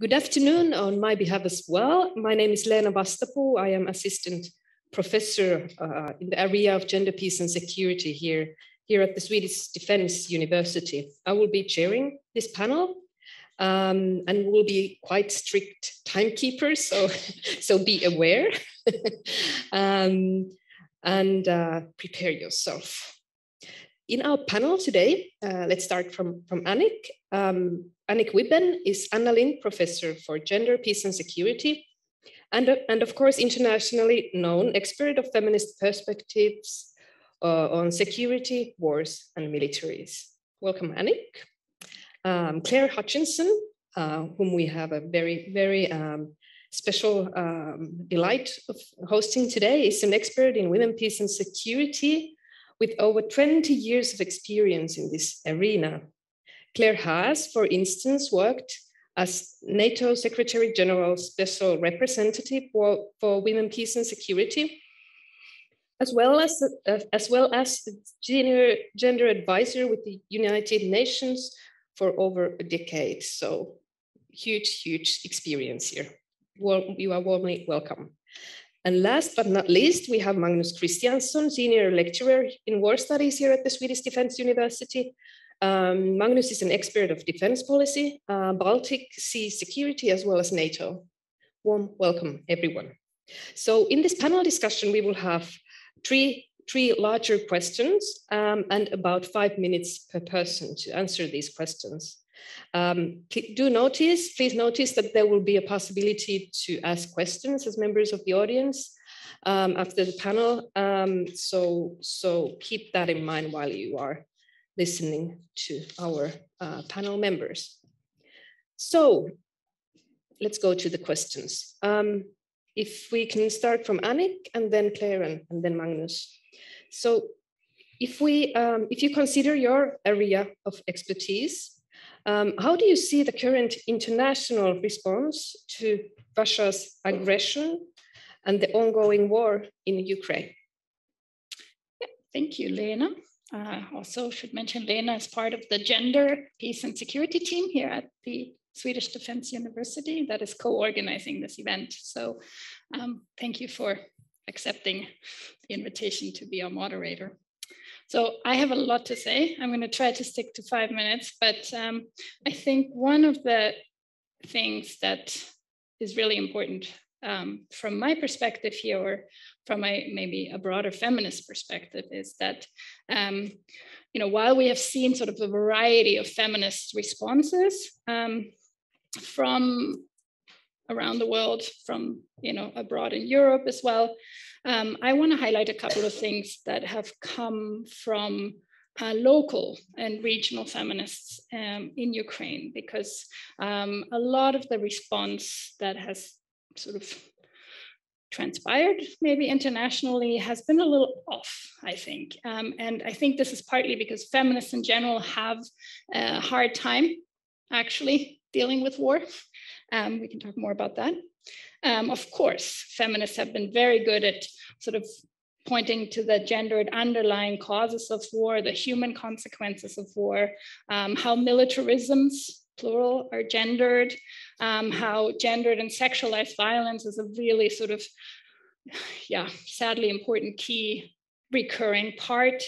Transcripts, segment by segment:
Good afternoon on my behalf as well. My name is Leena Vastapuu. I am assistant professor uh, in the area of gender, peace and security here, here at the Swedish Defence University. I will be chairing this panel um, and will be quite strict timekeepers, so, so be aware um, and uh, prepare yourself. In our panel today, uh, let's start from, from Annick. Um, Annick Wibben is Anna Lindh Professor for Gender, Peace and Security, and, and of course, internationally known expert of feminist perspectives uh, on security, wars, and militaries. Welcome, Annick. Um, Clare Hutchinson, uh, whom we have a very, very um, special um, delight of hosting today, is an expert in women, peace, and security with over 20 years of experience in this arena. Clare has, for instance, worked as NATO Secretary General Special Representative for, for Women, Peace and Security, as well as, uh, as well as gender, gender advisor with the United Nations for over a decade. So huge, huge experience here. Well, you are warmly welcome. And last but not least, we have Magnus Christiansson, Senior Lecturer in War Studies here at the Swedish Defence University. Um, Magnus is an expert of defense policy, uh, Baltic Sea security, as well as NATO. Warm welcome, everyone. So in this panel discussion, we will have three, three larger questions um, and about five minutes per person to answer these questions. Um, do notice, please notice that there will be a possibility to ask questions as members of the audience um, after the panel. Um, so, so keep that in mind while you are listening to our uh, panel members. So let's go to the questions. Um, if we can start from Annick and then Clare and, then Magnus. So if we, um, if you consider your area of expertise, um, how do you see the current international response to Russia's aggression and the ongoing war in Ukraine? Thank you, Leena. Uh, also should mention Leena is part of the gender, peace and security team here at the Swedish Defence University that is co-organizing this event. So um, thank you for accepting the invitation to be our moderator. So I have a lot to say. I'm going to try to stick to five minutes, but um, I think one of the things that is really important um, from my perspective here, or from maybe a broader feminist perspective, is that um, you know while we have seen sort of a variety of feminist responses um, from around the world, from you know abroad in Europe as well, um, I want to highlight a couple of things that have come from uh, local and regional feminists um, in Ukraine, because um, a lot of the response that has sort of transpired maybe internationally has been a little off, I think. Um, and I think this is partly because feminists in general have a hard time actually dealing with war. Um, we can talk more about that. Um, of course, feminists have been very good at sort of pointing to the gendered underlying causes of war, the human consequences of war, um, how militarisms, plural, are gendered, um, how gendered and sexualized violence is a really sort of, yeah, sadly important key recurring part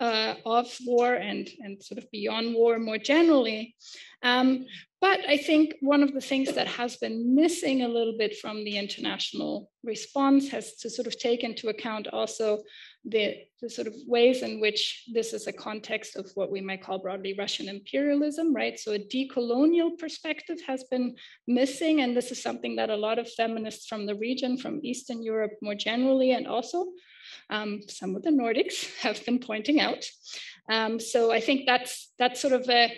uh, of war and, and sort of beyond war more generally. Um, but I think one of the things that has been missing a little bit from the international response has to sort of take into account also the, the sort of ways in which this is a context of what we might call broadly Russian imperialism, right? So a decolonial perspective has been missing. And this is something that a lot of feminists from the region, from Eastern Europe more generally, and also um, some of the Nordics have been pointing out. Um, so I think that's that's sort of a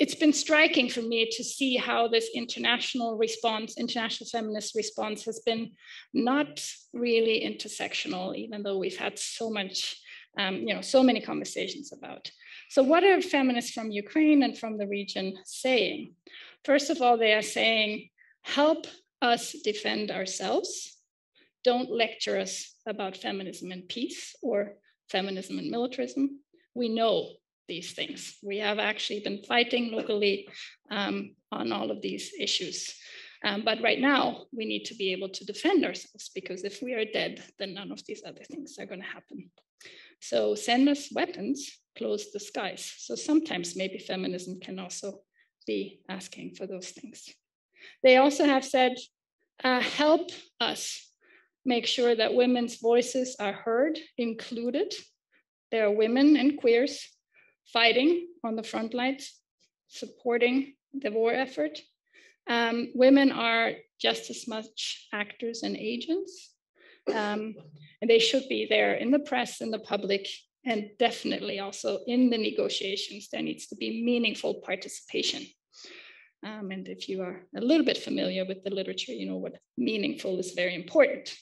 it's been striking for me to see how this international response, international feminist response, has been not really intersectional, even though we've had so much, um, you know, so many conversations about. So, what are feminists from Ukraine and from the region saying? First of all, they are saying, help us defend ourselves. Don't lecture us about feminism and peace or feminism and militarism. We know these things. We have actually been fighting locally um, on all of these issues. Um, but right now, we need to be able to defend ourselves because if we are dead, then none of these other things are going to happen. So send us weapons, close the skies. So sometimes maybe feminism can also be asking for those things. They also have said, uh, help us make sure that women's voices are heard, included. There are women and queers fighting on the front lines, supporting the war effort. Um, women are just as much actors and agents. Um, and they should be there in the press, in the public, and definitely also in the negotiations. There needs to be meaningful participation. Um, and if you are a little bit familiar with the literature, you know what meaningful is very important.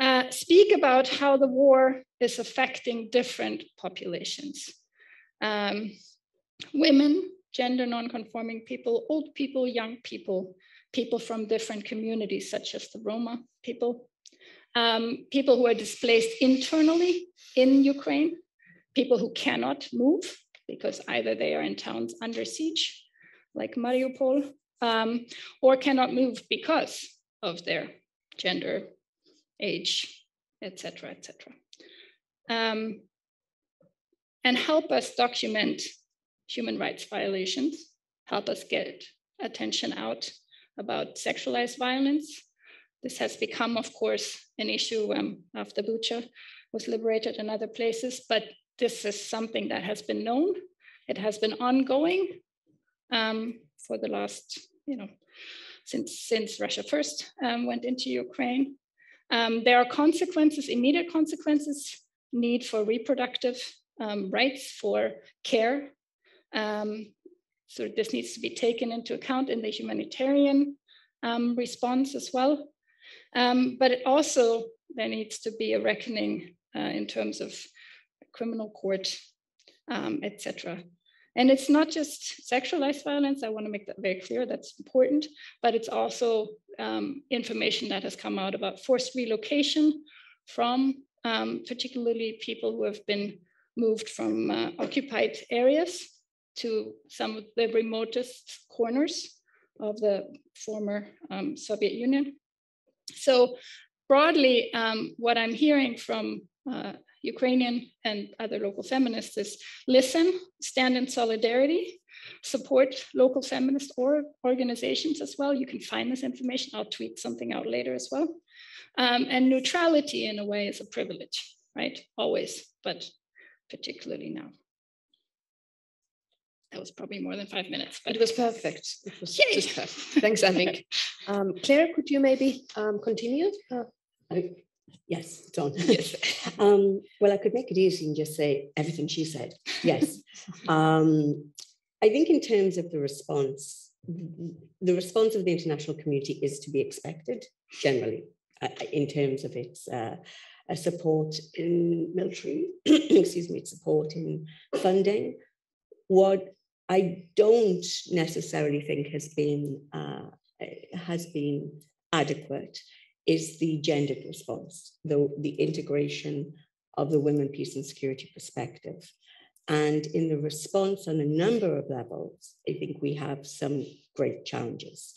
Uh, speak about how the war is affecting different populations. Um, women, gender non-conforming people, old people, young people, people from different communities such as the Roma people, um, people who are displaced internally in Ukraine, people who cannot move because either they are in towns under siege, like Mariupol, um, or cannot move because of their gender, age, etc., etc. Um, and help us document human rights violations, help us get attention out about sexualized violence. This has become, of course, an issue um, after Bucha was liberated in other places, but this is something that has been known. It has been ongoing um, for the last, you know, since, since Russia first um, went into Ukraine. Um, there are consequences, immediate consequences, need for reproductive um, rights for care. Um, so this needs to be taken into account in the humanitarian um, response as well. Um, but it also, there needs to be a reckoning uh, in terms of criminal court, um, etc. And it's not just sexualized violence. I want to make that very clear. That's important. But it's also um, information that has come out about forced relocation from um, particularly people who have been moved from uh, occupied areas to some of the remotest corners of the former um, Soviet Union. So broadly, um, what I'm hearing from uh, Ukrainian and other local feminists is listen, stand in solidarity, support local feminist or organizations as well. You can find this information. I'll tweet something out later as well. Um, and neutrality in a way is a privilege, right? Always, but particularly now. That was probably more than five minutes. But... It was perfect. It was Yay! just perfect. Thanks, Annick. um, Clare, could you maybe um, continue? Uh, yes, Don. Yes. um, well, I could make it easy and just say everything she said. Yes. um, I think in terms of the response, the response of the international community is to be expected generally uh, in terms of its uh, support in military, excuse me, support in funding. What I don't necessarily think has been uh, has been adequate is the gendered response, the, the integration of the women, peace and security perspective. And in the response on a number of levels, I think we have some great challenges.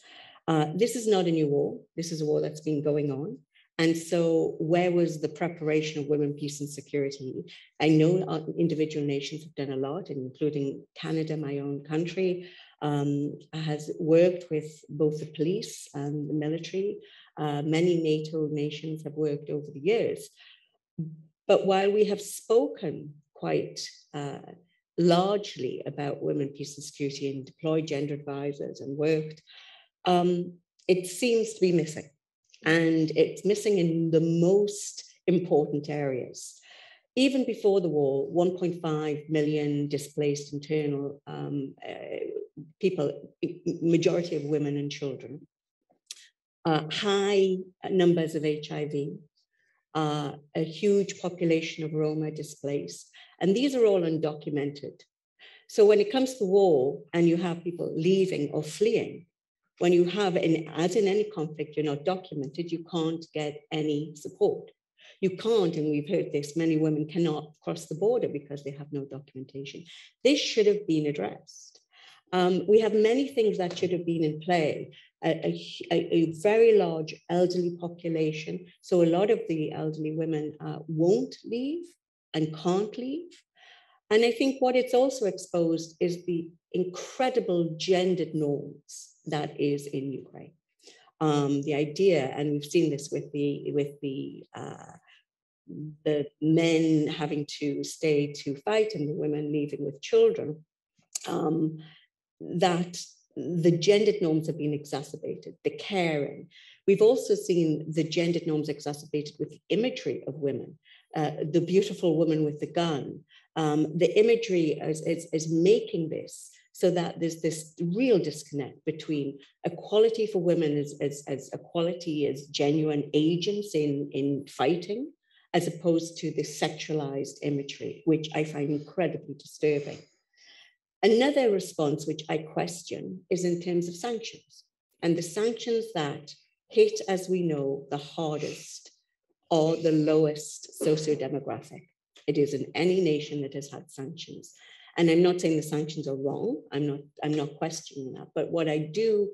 Uh, this is not a new war. This is a war that's been going on. And so, where was the preparation of women, peace, and security? I know individual nations have done a lot, including Canada, my own country, um, has worked with both the police and the military. Uh, many NATO nations have worked over the years. But while we have spoken quite uh, largely about women, peace, and security and deployed gender advisors and worked, um, it seems to be missing and it's missing in the most important areas. Even before the war, 1.5 million displaced internal um, uh, people, majority of women and children, uh, high numbers of HIV, uh, a huge population of Roma displaced, and these are all undocumented. So when it comes to war and you have people leaving or fleeing, when you have, an, as in any conflict, you're not documented, you can't get any support. You can't, and we've heard this, many women cannot cross the border because they have no documentation. This should have been addressed. Um, we have many things that should have been in play. A, a, a, very large elderly population. So a lot of the elderly women uh, won't leave and can't leave. And I think what it's also exposed is the incredible gendered norms that is in Ukraine. Um, the idea, and we've seen this with the with the uh, the men having to stay to fight and the women leaving with children, um, that the gendered norms have been exacerbated, the caring. We've also seen the gendered norms exacerbated with the imagery of women, uh, the beautiful woman with the gun. Um, the imagery is, is, is making this so that there's this real disconnect between equality for women as, as, as equality as genuine agents in, in fighting, as opposed to this sexualized imagery, which I find incredibly disturbing. Another response, which I question, is in terms of sanctions. And the sanctions that hit, as we know, the hardest or the lowest socio-demographic. It is in any nation that has had sanctions. And I'm not saying the sanctions are wrong. I'm not, I'm not questioning that. But what I do,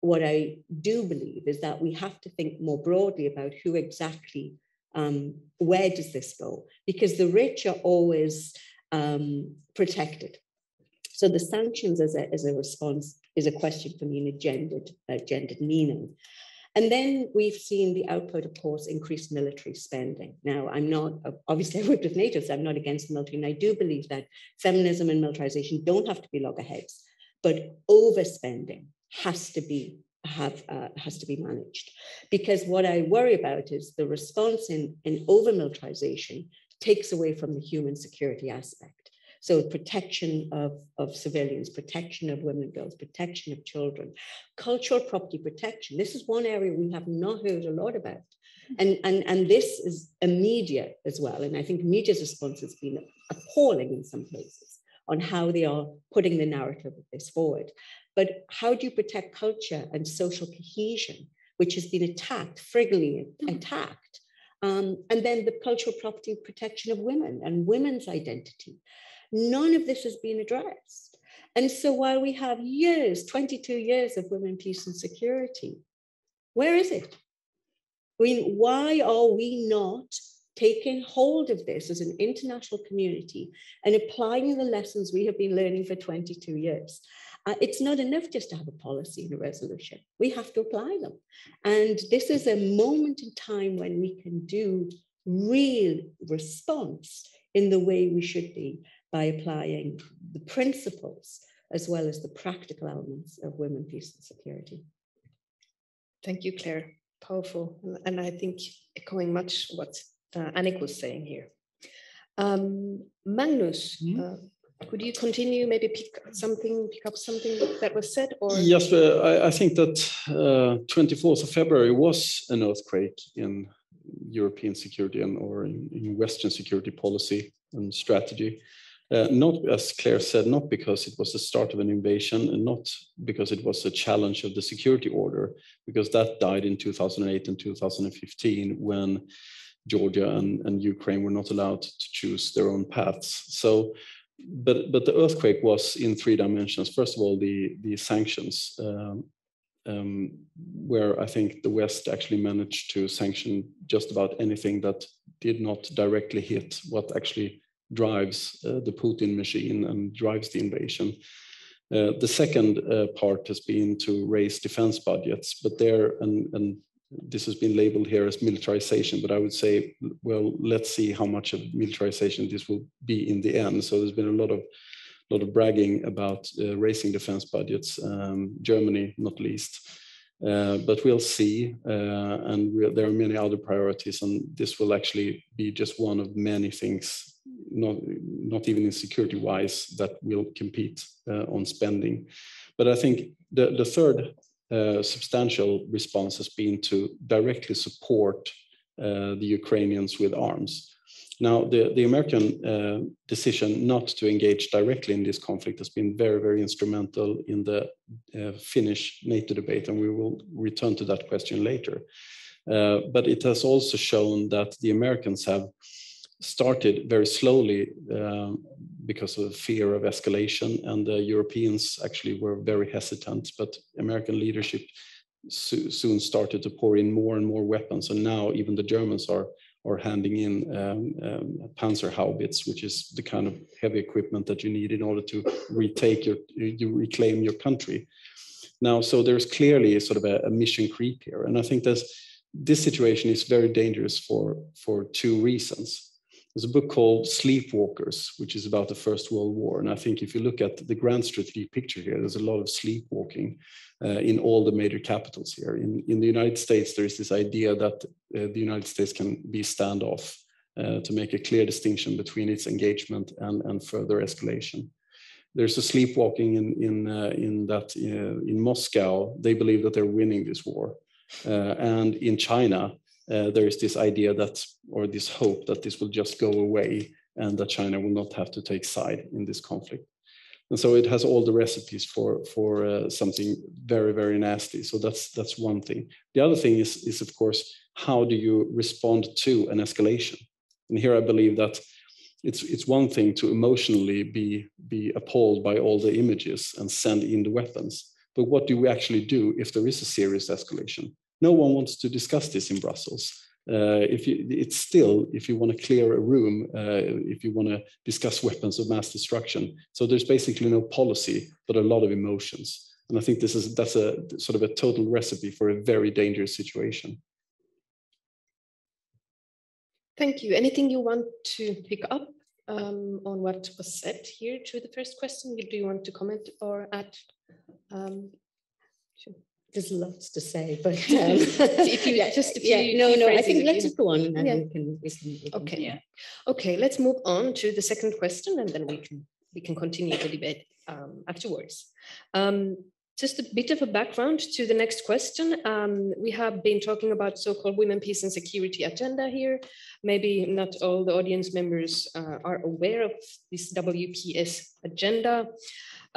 what I do believe is that we have to think more broadly about who exactly, um, where does this go? Because the rich are always um, protected. So the sanctions as a, as a response is a question for me in a gendered, uh, gendered meaning. And then we've seen the output, of course, increased military spending. Now, I'm not, obviously, I worked with NATO, so I'm not against the military. And I do believe that feminism and militarization don't have to be loggerheads, but overspending has to be have uh, has to be managed because what i worry about is the response in in over militarization takes away from the human security aspect so protection of, of civilians, protection of women and girls, protection of children, cultural property protection. This is one area we have not heard a lot about. And, and, and this is a media as well. And I think media's response has been appalling in some places on how they are putting the narrative of this forward. But how do you protect culture and social cohesion, which has been attacked, friggly attacked? Um, and then the cultural property protection of women and women's identity. None of this has been addressed. And so while we have years, 22 years of women, peace, and security, where is it? I mean, why are we not taking hold of this as an international community and applying the lessons we have been learning for 22 years? Uh, it's not enough just to have a policy and a resolution. We have to apply them. And this is a moment in time when we can do real response in the way we should be by applying the principles as well as the practical elements of women, peace, and security. Thank you, Clare. Powerful. And I think echoing much what uh, Annick was saying here. Um, Magnus, mm -hmm. uh, could you continue, maybe pick something, pick up something that was said? Or yes, I, I, think that uh, 24th of February was an earthquake in European security and or in, in Western security policy and strategy. Uh, not, as Clare said, not because it was the start of an invasion and not because it was a challenge of the security order, because that died in 2008 and 2015 when Georgia and, and Ukraine were not allowed to choose their own paths. So, but, but the earthquake was in three dimensions. First of all, the, the sanctions, um, um, where I think the West actually managed to sanction just about anything that did not directly hit what actually drives uh, the Putin machine and drives the invasion. Uh, the second uh, part has been to raise defense budgets, but there, and, and this has been labeled here as militarization, but I would say, well, let's see how much of militarization this will be in the end. So there's been a lot of lot of bragging about uh, raising defense budgets, um, Germany not least. Uh, but we'll see, uh, and we'll, there are many other priorities, and this will actually be just one of many things not, not even in security wise, that will compete uh, on spending. But I think the, the third uh, substantial response has been to directly support uh, the Ukrainians with arms. Now, the, the American uh, decision not to engage directly in this conflict has been very, very instrumental in the uh, Finnish NATO debate, and we will return to that question later. Uh, but it has also shown that the Americans have started very slowly um, because of fear of escalation. And the Europeans actually were very hesitant, but American leadership so, soon started to pour in more and more weapons. And now even the Germans are, are handing in um, um, Panzerhaubitz, which is the kind of heavy equipment that you need in order to retake your, you reclaim your country. Now, so there's clearly sort of a, a mission creep here. And I think there's, this situation is very dangerous for, for two reasons. There's a book called Sleepwalkers, which is about the First World War. And I think if you look at the grand strategic picture here, there's a lot of sleepwalking uh, in all the major capitals here. In, in the United States, there is this idea that uh, the United States can be standoff uh, to make a clear distinction between its engagement and, and further escalation. There's a sleepwalking in, in, uh, in that uh, in Moscow, they believe that they're winning this war. Uh, and in China, uh, there is this idea that, or this hope that this will just go away and that China will not have to take side in this conflict. And so it has all the recipes for for uh, something very very nasty. So that's that's one thing. The other thing is is of course how do you respond to an escalation? And here I believe that it's it's one thing to emotionally be be appalled by all the images and send in the weapons, but what do we actually do if there is a serious escalation? No one wants to discuss this in Brussels. Uh, if you, it's still, if you want to clear a room, uh, if you want to discuss weapons of mass destruction. So there's basically no policy, but a lot of emotions. And I think this is that's a sort of a total recipe for a very dangerous situation. Thank you. Anything you want to pick up um, on what was said here to the first question? Do you want to comment or add? Um, there's lots to say, but um, if you yeah, just yeah, no, no, I think let's just go on and then yeah. we, can, we, can, we can. Okay, yeah. Okay, let's move on to the second question, and then we can we can continue the debate um, afterwards. Um, just a bit of a background to the next question. Um, we have been talking about so-called women, peace and security agenda here. Maybe not all the audience members uh, are aware of this WPS agenda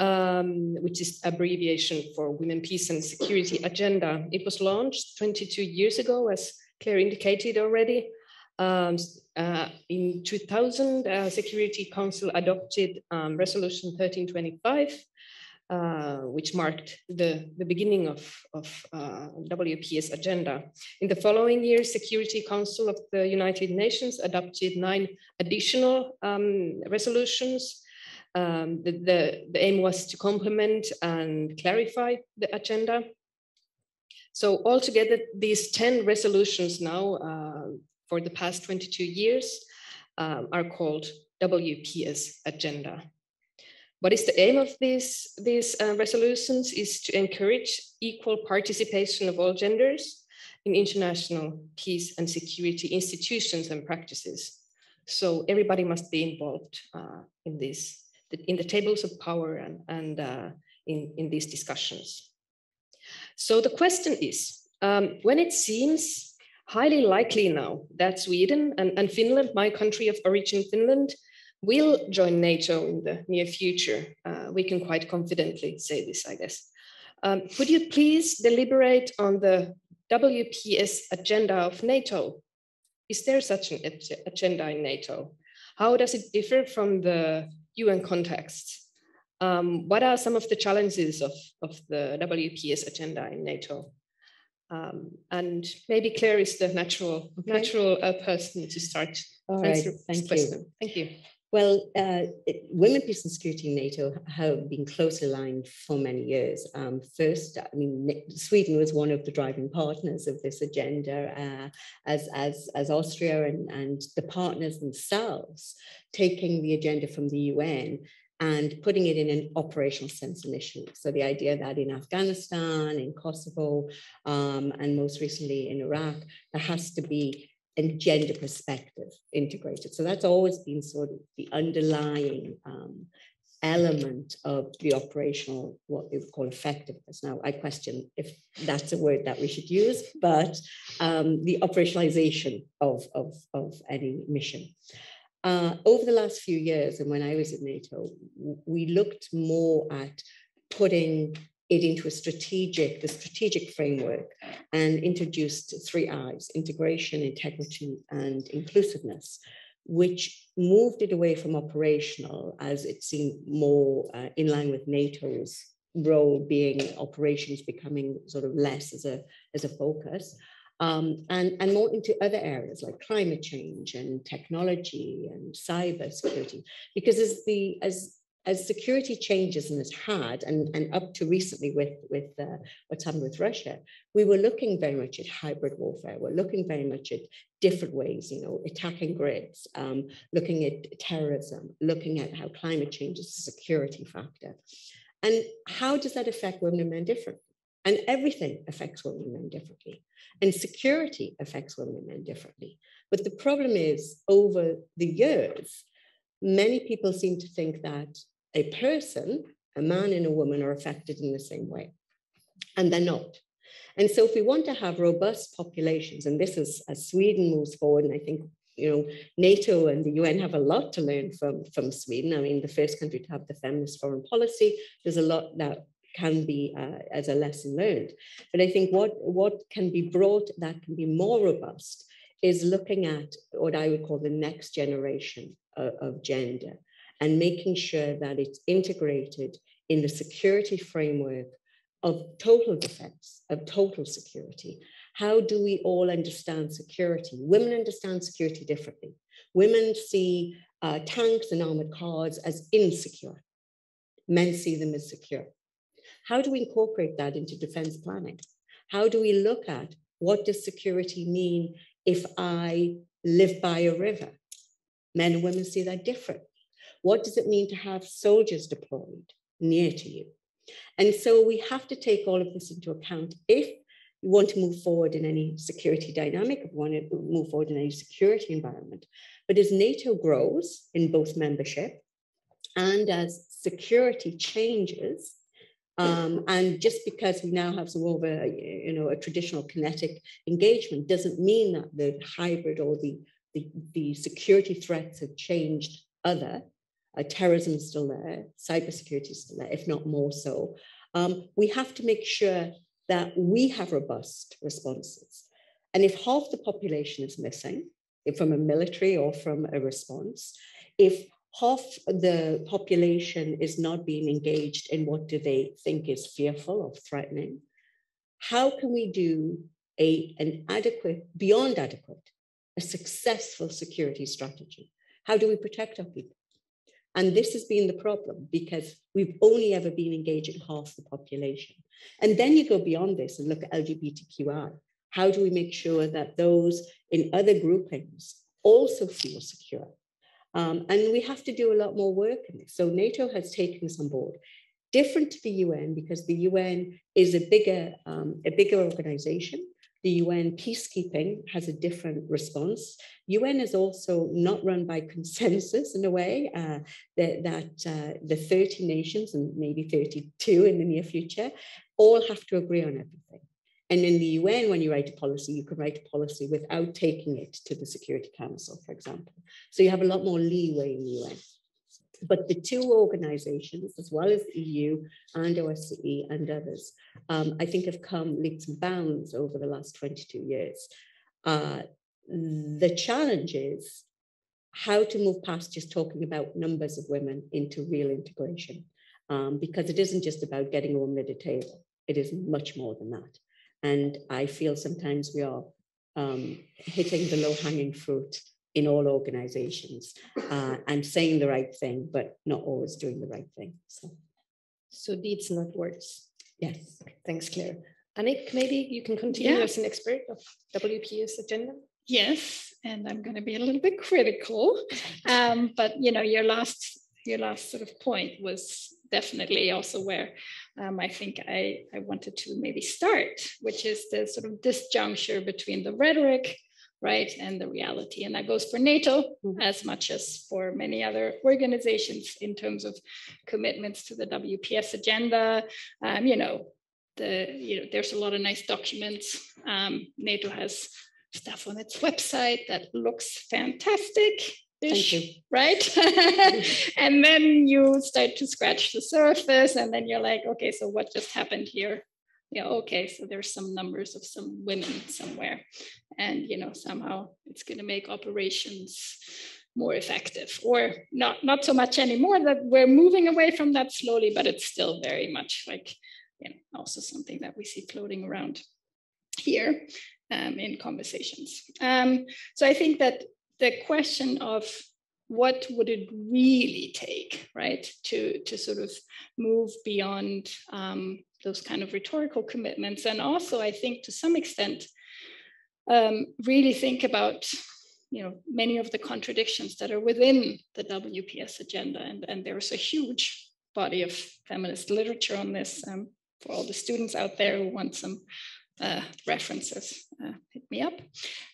um, which is abbreviation for Women, Peace and Security Agenda. It was launched 22 years ago, as Clare indicated already. Um, uh, in 2000, uh, Security Council adopted um, Resolution 1325, uh, which marked the, the beginning of, of uh, WPS agenda. In the following year, Security Council of the United Nations adopted nine additional um, resolutions um, the, the, the aim was to complement and clarify the agenda. So altogether, these 10 resolutions now uh, for the past 22 years um, are called WPS agenda. What is the aim of these, these uh, resolutions is to encourage equal participation of all genders in international peace and security institutions and practices. So everybody must be involved uh, in this in the tables of power and, and uh, in, in these discussions. So the question is, um, when it seems highly likely now that Sweden and, and Finland, my country of origin, Finland, will join NATO in the near future, uh, we can quite confidently say this, I guess. Um, could you please deliberate on the WPS agenda of NATO? Is there such an agenda in NATO? How does it differ from the UN context. Um, what are some of the challenges of, of the WPS agenda in NATO? Um, and maybe Clare is the natural okay. natural uh, person to start. All right, thank you. Thank you. Well, uh, women, peace and security in NATO have been closely aligned for many years. Um, first, I mean, Sweden was one of the driving partners of this agenda, uh, as, as, as Austria and, and the partners themselves taking the agenda from the UN and putting it in an operational sense initially. So the idea that in Afghanistan, in Kosovo, um, and most recently in Iraq, there has to be and gender perspective integrated. So that's always been sort of the underlying um, element of the operational, what they would call effectiveness. Now, I question if that's a word that we should use, but um, the operationalization of, of, of any mission. Uh, over the last few years, and when I was at NATO, we looked more at putting it into a strategic, the strategic framework and introduced three I's, integration, integrity, and inclusiveness. which moved it away from operational as it seemed more uh, in line with NATO's role being operations becoming sort of less as a, as a focus. Um, and, and more into other areas like climate change and technology and cyber security. Because as the as as security changes and has had, and, and up to recently with, with uh, what's happened with Russia, we were looking very much at hybrid warfare. We're looking very much at different ways, you know, attacking grids, um, looking at terrorism, looking at how climate change is a security factor. And how does that affect women and men differently? And everything affects women and men differently. And security affects women and men differently. But the problem is, over the years, many people seem to think that a person, a man and a woman, are affected in the same way. And they're not. And so, if we want to have robust populations, and this is as Sweden moves forward, and I think you know NATO and the UN have a lot to learn from from Sweden. I mean, the first country to have the feminist foreign policy. There's a lot that can be uh, as a lesson learned. But I think what what can be brought that can be more robust is looking at what I would call the next generation of, of gender and making sure that it's integrated in the security framework of total defense, of total security. How do we all understand security? Women understand security differently. Women see uh, tanks and armored cars as insecure. Men see them as secure. How do we incorporate that into defense planning? How do we look at what does security mean if I live by a river? Men and women see that different. What does it mean to have soldiers deployed near to you? And so we have to take all of this into account if you want to move forward in any security dynamic, if you want to move forward in any security environment. But as NATO grows in both membership and as security changes, um, and just because we now have some over, you know, a traditional kinetic engagement doesn't mean that the hybrid or the, the, the security threats have changed other uh, terrorism is still there, cybersecurity is still there, if not more so. Um, we have to make sure that we have robust responses. And if half the population is missing, from a military or from a response, if half the population is not being engaged in what do they think is fearful or threatening, how can we do a, an adequate, beyond adequate, a successful security strategy? How do we protect our people? And this has been the problem because we've only ever been engaging half the population. And then you go beyond this and look at LGBTQI. How do we make sure that those in other groupings also feel secure? Um, and we have to do a lot more work in this. So NATO has taken this on board. Different to the UN because the UN is a bigger, um, a bigger organization the UN peacekeeping has a different response. UN is also not run by consensus in a way uh, that, that uh, the 30 nations and maybe 32 in the near future all have to agree on everything. And in the UN, when you write a policy, you can write a policy without taking it to the Security Council, for example. So you have a lot more leeway in the UN. But the two organizations, as well as the EU and OSCE and others, um, I think have come leaps and bounds over the last 22 years. Uh, the challenge is how to move past just talking about numbers of women into real integration, um, because it isn't just about getting a woman at a table. It is much more than that. And I feel sometimes we are um, hitting the low hanging fruit in all organizations uh, and saying the right thing, but not always doing the right thing. So, so deeds, not words. Yes. Thanks, Clare. Annick, maybe you can continue yeah. as an expert of WPS agenda. Yes, and I'm going to be a little bit critical, um, but you know, your last your last sort of point was definitely also where um, I think I, I wanted to maybe start, which is the sort of disjuncture between the rhetoric right? And the reality. And that goes for NATO mm-hmm. as much as for many other organizations in terms of commitments to the WPS agenda. Um, you know, the you know, there's a lot of nice documents. Um, NATO has stuff on its website that looks fantastic. Right. and then you start to scratch the surface, and then you're like, okay, so what just happened here? Yeah, okay, so there's some numbers of some women somewhere. And, you know, somehow it's going to make operations more effective or not not so much anymore that we're moving away from that slowly but it's still very much like you know, also something that we see floating around here um, in conversations um, so i think that the question of what would it really take right to to sort of move beyond um, those kind of rhetorical commitments and also i think to some extent um, really think about you know many of the contradictions that are within the WPS agenda, and, and there's a huge body of feminist literature on this. Um, for all the students out there who want some uh, references, uh, hit me up.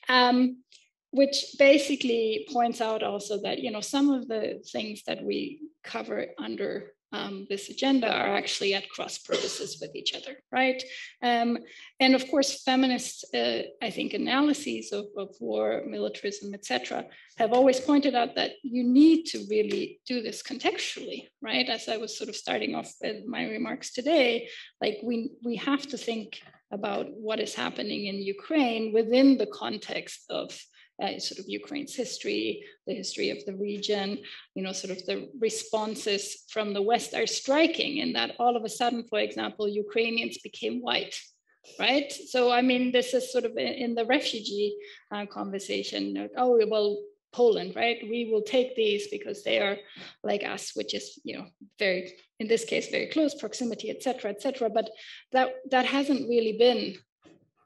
Um, which basically points out also that you know some of the things that we cover under um, this agenda are actually at cross purposes with each other, right? Um, and of course, feminist, uh, I think, analyses of, of war, militarism, etc., have always pointed out that you need to really do this contextually, right? As I was sort of starting off with my remarks today, like we we have to think about what is happening in Ukraine within the context of uh, sort of Ukraine's history, the history of the region, you know, sort of the responses from the West are striking in that all of a sudden, for example, Ukrainians became white, right? So, I mean, this is sort of in the refugee uh, conversation, oh, well, Poland, right? We will take these because they are like us, which is, you know, very, in this case, very close proximity, et cetera, et cetera. But that, that hasn't really been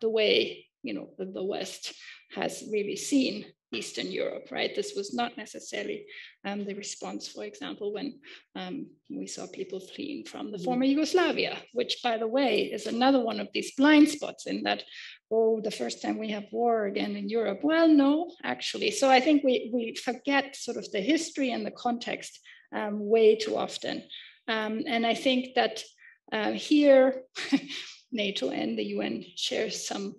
the way, you know, the, the West has really seen Eastern Europe, right? This was not necessarily um, the response, for example, when um, we saw people fleeing from the mm-hmm. former Yugoslavia, which, by the way, is another one of these blind spots in that, oh, the first time we have war again in Europe. Well, no, actually. So I think we, we forget sort of the history and the context um, way too often. Um, and I think that uh, here, NATO and the UN share some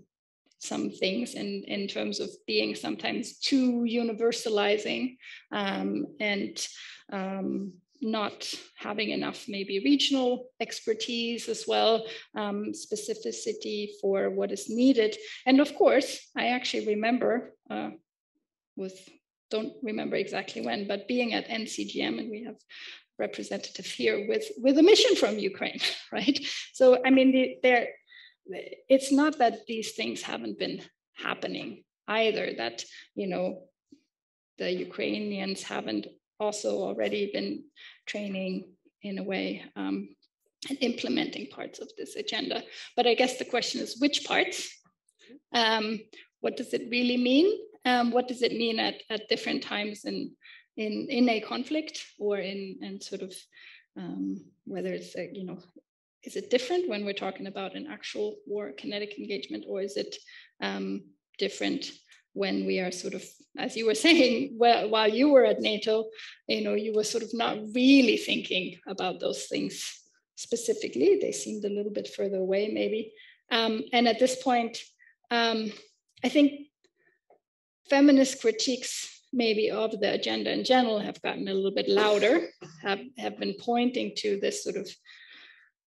some things in, in terms of being sometimes too universalizing um, and um, not having enough maybe regional expertise as well, um, specificity for what is needed. And of course, I actually remember uh, with, don't remember exactly when, but being at NCGM and we have representative here with, with a mission from Ukraine, right? So, I mean, the, there, it's not that these things haven't been happening either that you know the ukrainians haven't also already been training in a way um, and implementing parts of this agenda. But i guess the question is which parts? Um, what does it really mean? Um, what does it mean at, at different times in in in a conflict or in and sort of um, whether it's a, you know is it different when we're talking about an actual war kinetic engagement or is it um, different when we are sort of as you were saying well, while you were at nato you know you were sort of not really thinking about those things specifically. They seemed a little bit further away maybe. Um, and at this point um, i think feminist critiques maybe of the agenda in general have gotten a little bit louder have, have been pointing to this sort of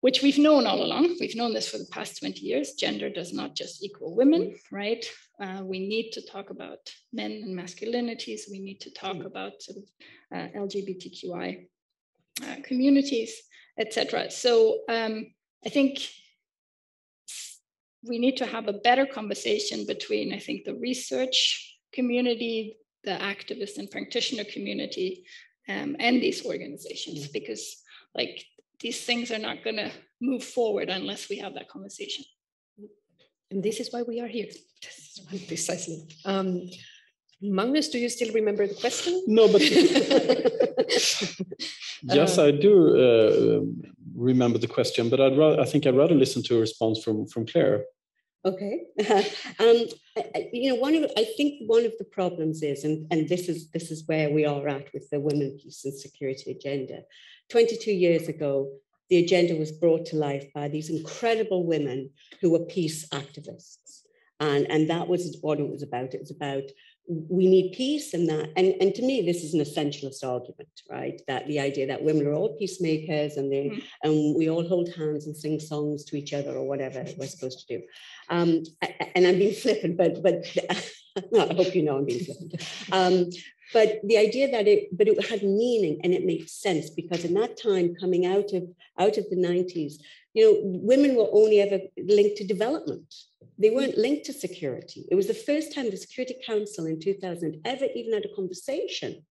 which we've known all along. We've known this for the past 20 years. Gender does not just equal women, right? Uh, we need to talk about men and masculinities. We need to talk mm-hmm. about sort of uh, LGBTQI uh, communities, etc. So um, I think we need to have a better conversation between, I think, the research community, the activist and practitioner community, um, and these organizations, mm-hmm. because like these things are not going to move forward unless we have that conversation. And this is why we are here. Precisely. Um, Magnus, do you still remember the question? No, but yes, I do uh, remember the question, but I'd rather, I think I'd rather listen to a response from from Clare. Okay, um, you know, one of I think one of the problems is, and and this is this is where we are at with the women, peace, and security agenda. 22 years ago, the agenda was brought to life by these incredible women who were peace activists. And, and that was what it was about. It was about we need peace and that and, and to me this is an essentialist argument right? That the idea that women are all peacemakers and they mm. and we all hold hands and sing songs to each other or whatever we're supposed to do. Um, and i'm being flippant but but i hope you know i'm being flippant. Um, but the idea that it, but it had meaning and it made sense because in that time, coming out of out of the 90s, you know, women were only ever linked to development. They weren't linked to security. It was the first time the Security Council in 2000 ever even had a conversation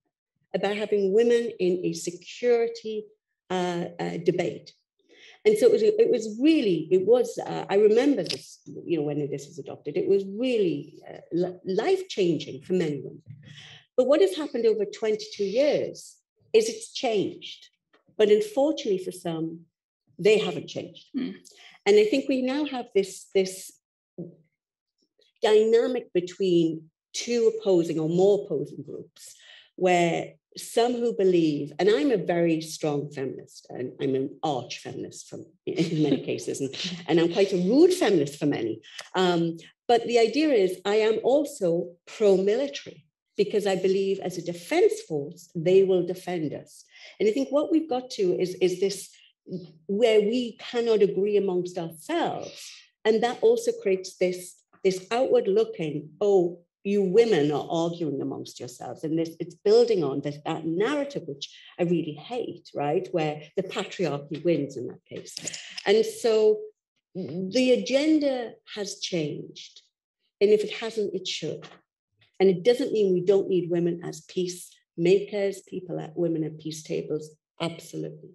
about having women in a security uh, uh, debate. And so it was, it was really, it was, uh, I remember this, you know, when this was adopted, it was really uh, life changing for many women. But what has happened over 22 years is it's changed. But unfortunately for some, they haven't changed. Mm. And I think we now have this, this dynamic between two opposing or more opposing groups where some who believe, and I'm a very strong feminist, and I'm an arch feminist from in many cases, and, and I'm quite a rude feminist for many. Um, but the idea is I am also pro-military because I believe as a defense force, they will defend us. And I think what we've got to is, is this where we cannot agree amongst ourselves. And that also creates this, this outward looking, oh, you women are arguing amongst yourselves. And this it's building on this that narrative which i really hate right? Where the patriarchy wins in that case. And so the agenda has changed. And if it hasn't it should and it doesn't mean we don't need women as peacemakers people at women at peace tables absolutely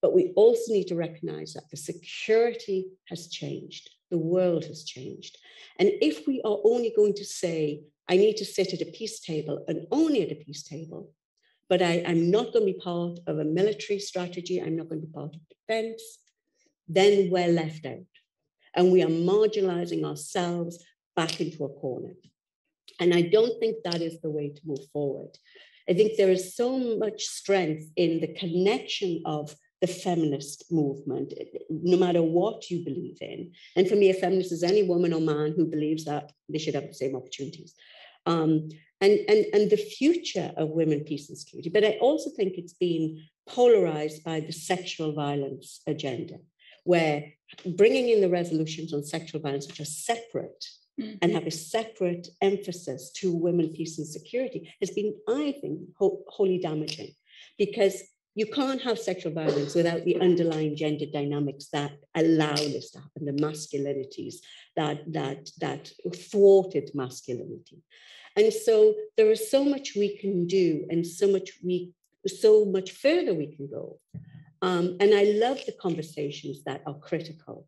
but we also need to recognize that the security has changed the world has changed. And if we are only going to say, I need to sit at a peace table and only at a peace table, but I, am not going to be part of a military strategy, I'm not going to be part of defense, then we're left out. And we are marginalizing ourselves back into a corner. And I don't think that is the way to move forward. I think there is so much strength in the connection of the feminist movement, no matter what you believe in. And for me, a feminist is any woman or man who believes that they should have the same opportunities. Um, and, and, and the future of women, peace and security. But I also think it's been polarized by the sexual violence agenda, where bringing in the resolutions on sexual violence, which are separate. And have a separate emphasis to women, peace and security, has been, I think, ho- wholly damaging because you can't have sexual violence without the underlying gender dynamics that allow this to happen, the masculinities that that that thwarted masculinity. And so there is so much we can do and so much we so much further we can go. Um, and I love the conversations that are critical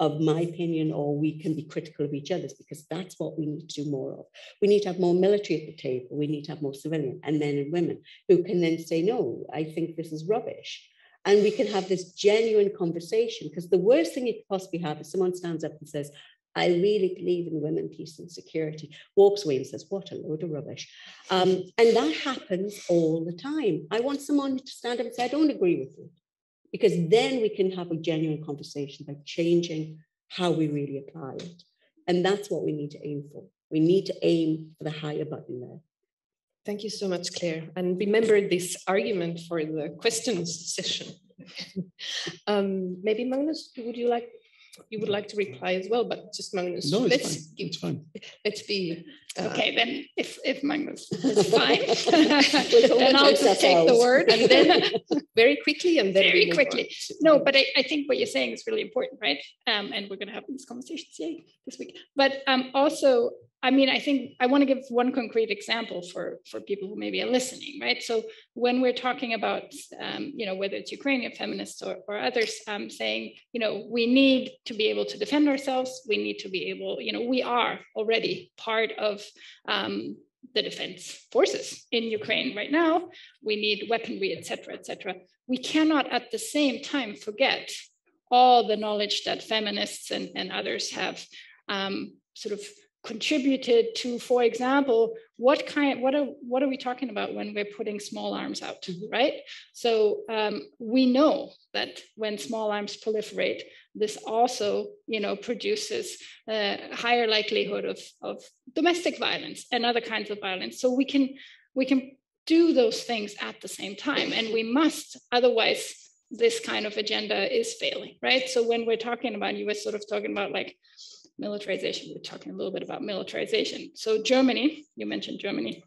of my opinion, or we can be critical of each other's because that's what we need to do more of. We need to have more military at the table. We need to have more civilian and men and women who can then say, no, I think this is rubbish. And we can have this genuine conversation because the worst thing you could possibly have is someone stands up and says, I really believe in women, peace, and security, walks away and says, What a load of rubbish. Um, and that happens all the time. I want someone to stand up and say, I don't agree with you because then we can have a genuine conversation by changing how we really apply it. And that's what we need to aim for. We need to aim for the higher button there. Thank you so much, Clare. And remember this argument for the questions session. um, maybe Magnus, would you like you would like to reply as well, but just Magnus. No, it's let's fine. Give, it's fine. Let's be uh, okay. Then, if if Magnus is fine, then I'll just take the word and then very quickly and then very quickly. No, but I, I think what you're saying is really important, right? Um, and we're going to have these conversations this week. But um, also, I mean, I think I want to give one concrete example for for people who maybe are listening, right? So when we're talking about, um, you know, whether it's Ukrainian feminists or, or others, um, saying, you know, we need to be able to defend ourselves. We need to be able, you know, we are already part of um, the defense forces in Ukraine right now. We need weaponry, et cetera, et cetera. We cannot at the same time forget all the knowledge that feminists and, and others have um, sort of contributed to, for example, what kind, what are, what are we talking about when we're putting small arms out, mm-hmm. right? So um, we know that when small arms proliferate, this also, you know, produces a higher likelihood of, of domestic violence and other kinds of violence. So we can, we can do those things at the same time, and we must, otherwise this kind of agenda is failing, right? So when we're talking about, you were sort of talking about like militarization. We are talking a little bit about militarization. So Germany, you mentioned Germany.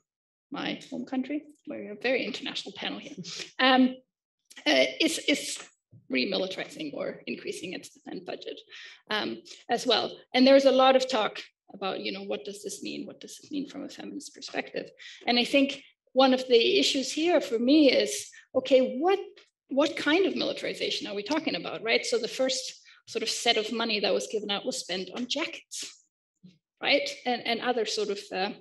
my home country, we're a very international panel here, um, uh, is, is remilitarizing or increasing its defense budget um, as well. And there's a lot of talk about, you know, what does this mean? What does it mean from a feminist perspective? And I think one of the issues here for me is, okay, what what kind of militarization are we talking about, right? So the first sort of set of money that was given out was spent on jackets, right? And, and other sort of uh,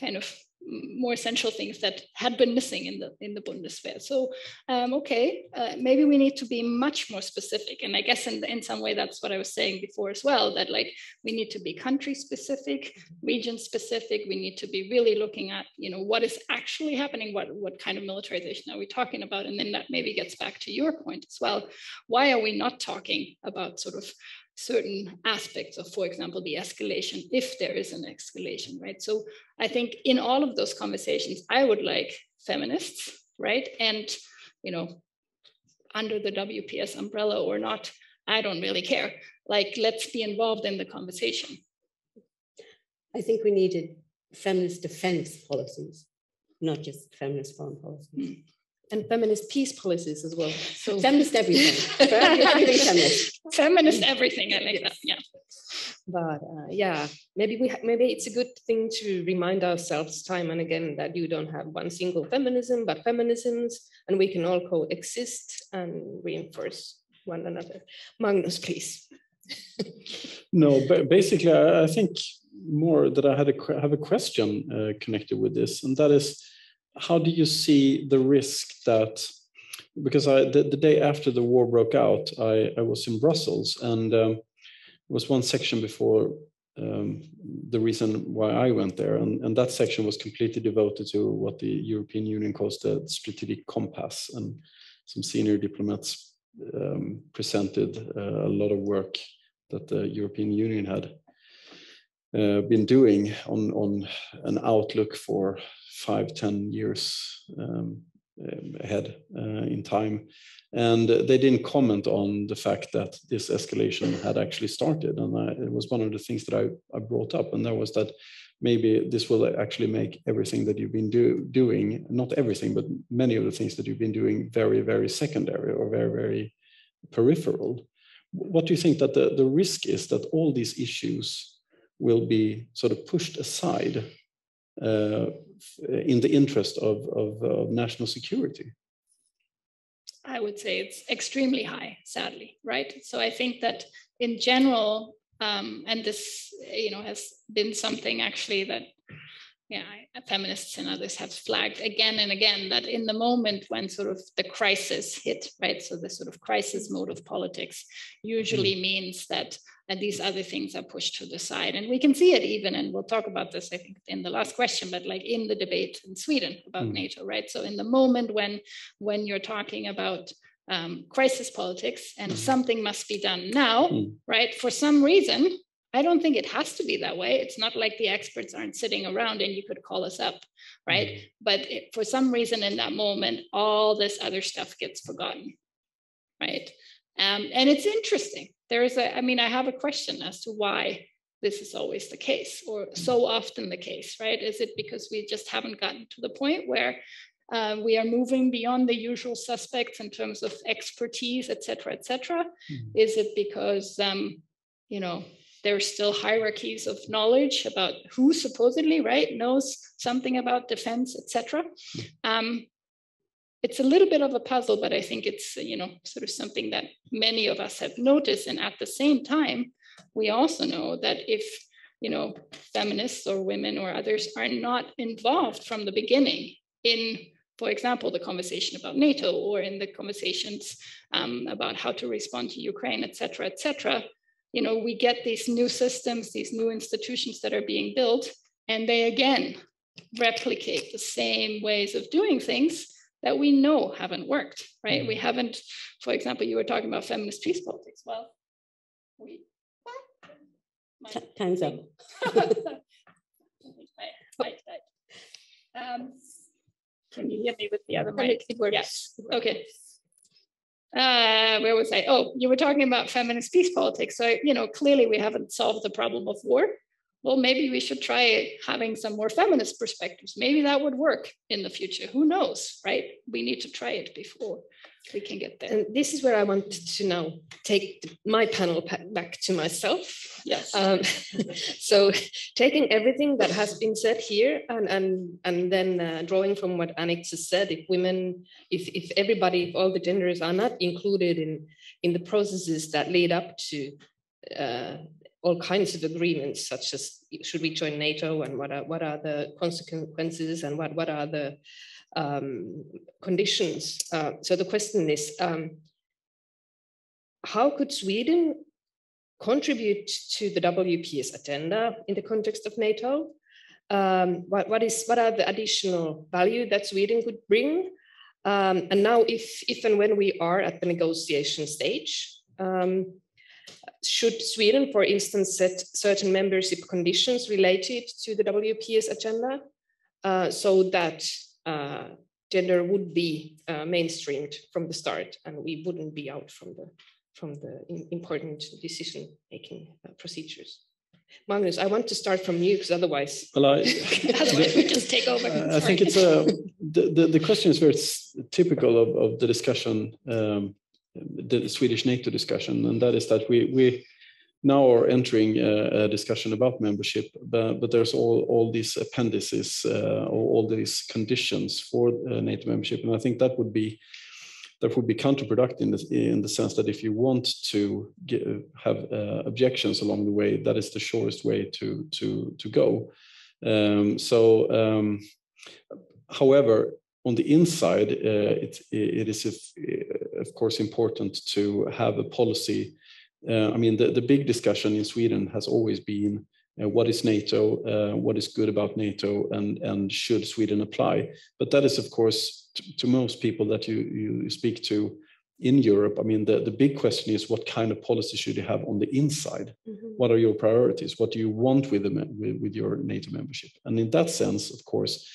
kind of more essential things that had been missing in the in the Bundeswehr. So um, okay, uh, maybe we need to be much more specific. And I guess in in some way that's what I was saying before as well. That like we need to be country specific, region specific. We need to be really looking at you know what is actually happening. What what kind of militarization are we talking about? And then that maybe gets back to your point as well. Why are we not talking about sort of certain aspects of, for example, the escalation, if there is an escalation, right? So I think in all of those conversations, I would like feminists, right? And, you know, under the WPS umbrella or not, I don't really care. Like, let's be involved in the conversation. I think we needed feminist defense policies, not just feminist foreign policies. Mm and feminist peace policies as well. So feminist everything. everything feminist. Feminist everything. I like yes. that. Yeah. But uh, yeah, maybe we maybe it's a good thing to remind ourselves time and again that you don't have one single feminism, but feminisms, and we can all coexist and reinforce one another. Magnus, please. no, but basically, I, I think more that I had a have a question uh, connected with this, and that is how do you see the risk that because I the, the day after the war broke out, I, I was in Brussels and um, was one section before um, the reason why I went there, and, and that section was completely devoted to what the European Union calls the strategic compass, and some senior diplomats um, presented uh, a lot of work that the European Union had uh, been doing on on an outlook for five, ten years um, ahead uh, in time. And they didn't comment on the fact that this escalation had actually started. And I, it was one of the things that I, I brought up, and that was that maybe this will actually make everything that you've been do, doing, not everything, but many of the things that you've been doing very, very secondary or very, very peripheral. What do you think that the, the risk is that all these issues will be sort of pushed aside uh, in the interest of, of, of national security? I would say it's extremely high, sadly, right? So I think that in general, um, and this, you know, has been something actually that yeah, feminists and others have flagged again and again that in the moment when sort of the crisis hit, right? So the sort of crisis mode of politics usually mm. means that and these other things are pushed to the side. And we can see it even, and we'll talk about this, I think, in the last question, but like in the debate in Sweden about mm. NATO, right? So in the moment when when you're talking about um, crisis politics and mm. something must be done now, mm. right? For some reason, I don't think it has to be that way. It's not like the experts aren't sitting around and you could call us up, right? Mm. But it, for some reason in that moment, all this other stuff gets forgotten, right? Um, and it's interesting. There is a, I mean, I have a question as to why this is always the case or so often the case, right? Is it because we just haven't gotten to the point where uh, we are moving beyond the usual suspects in terms of expertise, et cetera, et cetera? Mm-hmm. Is it because, um, you know, there's still hierarchies of knowledge about who supposedly right knows something about defense etc hmm. um, it's a little bit of a puzzle but i think it's you know sort of something that many of us have noticed and at the same time we also know that if you know feminists or women or others are not involved from the beginning in for example the conversation about nato or in the conversations um, about how to respond to ukraine et cetera et cetera you know, we get these new systems, these new institutions that are being built, and they again replicate the same ways of doing things that we know haven't worked, right? Mm. We haven't, for example, you were talking about feminist peace politics. Well, we time's up. um, can you hear me with the other mic? Yes. Okay uh, where was I? Oh, you were talking about feminist peace politics. So, you know, clearly we haven't solved the problem of war, well, maybe we should try having some more feminist perspectives. Maybe that would work in the future. Who knows, right? We need to try it before we can get there. And this is where I want to now take my panel back to myself. Yes. Um, so taking everything that has been said here and and and then uh, drawing from what Annick has said, if women, if if everybody, if all the genders are not included in in the processes that lead up to uh, all kinds of agreements, such as should we join NATO and what are what are the consequences and what what are the um, conditions. Uh, so the question is, um, how could Sweden contribute to the WPS agenda in the context of NATO? Um, what, what is what are the additional value that Sweden could bring? Um, and now, if if and when we are at the negotiation stage, um, should Sweden, for instance, set certain membership conditions related to the WPS agenda uh, so that gender would be uh, mainstreamed from the start and we wouldn't be out from the from the important decision making uh, procedures. Magnus, I want to start from you because otherwise, well, I, otherwise we just take over. I think it's a the, the, the question is very typical of, of the discussion um, the Swedish NATO discussion, and that is that we we now are entering a, a discussion about membership, but, but, there's all all these appendices uh, all these conditions for uh, NATO membership, and I think that would be that would be counterproductive in the, in the sense that if you want to get, have uh, objections along the way, that is the shortest way to to to go. Um, so, um, however, on the inside, uh, it, it is, of course, important to have a policy. Uh, I mean, the, the big discussion in Sweden has always been uh, what is NATO, uh, what is good about NATO, and, and should Sweden apply? But that is, of course, to most people that you, you speak to in Europe, I mean, the, the big question is what kind of policy should you have on the inside? Mm-hmm. What are your priorities? What do you want with, the, with, with your NATO membership? And in that sense, of course,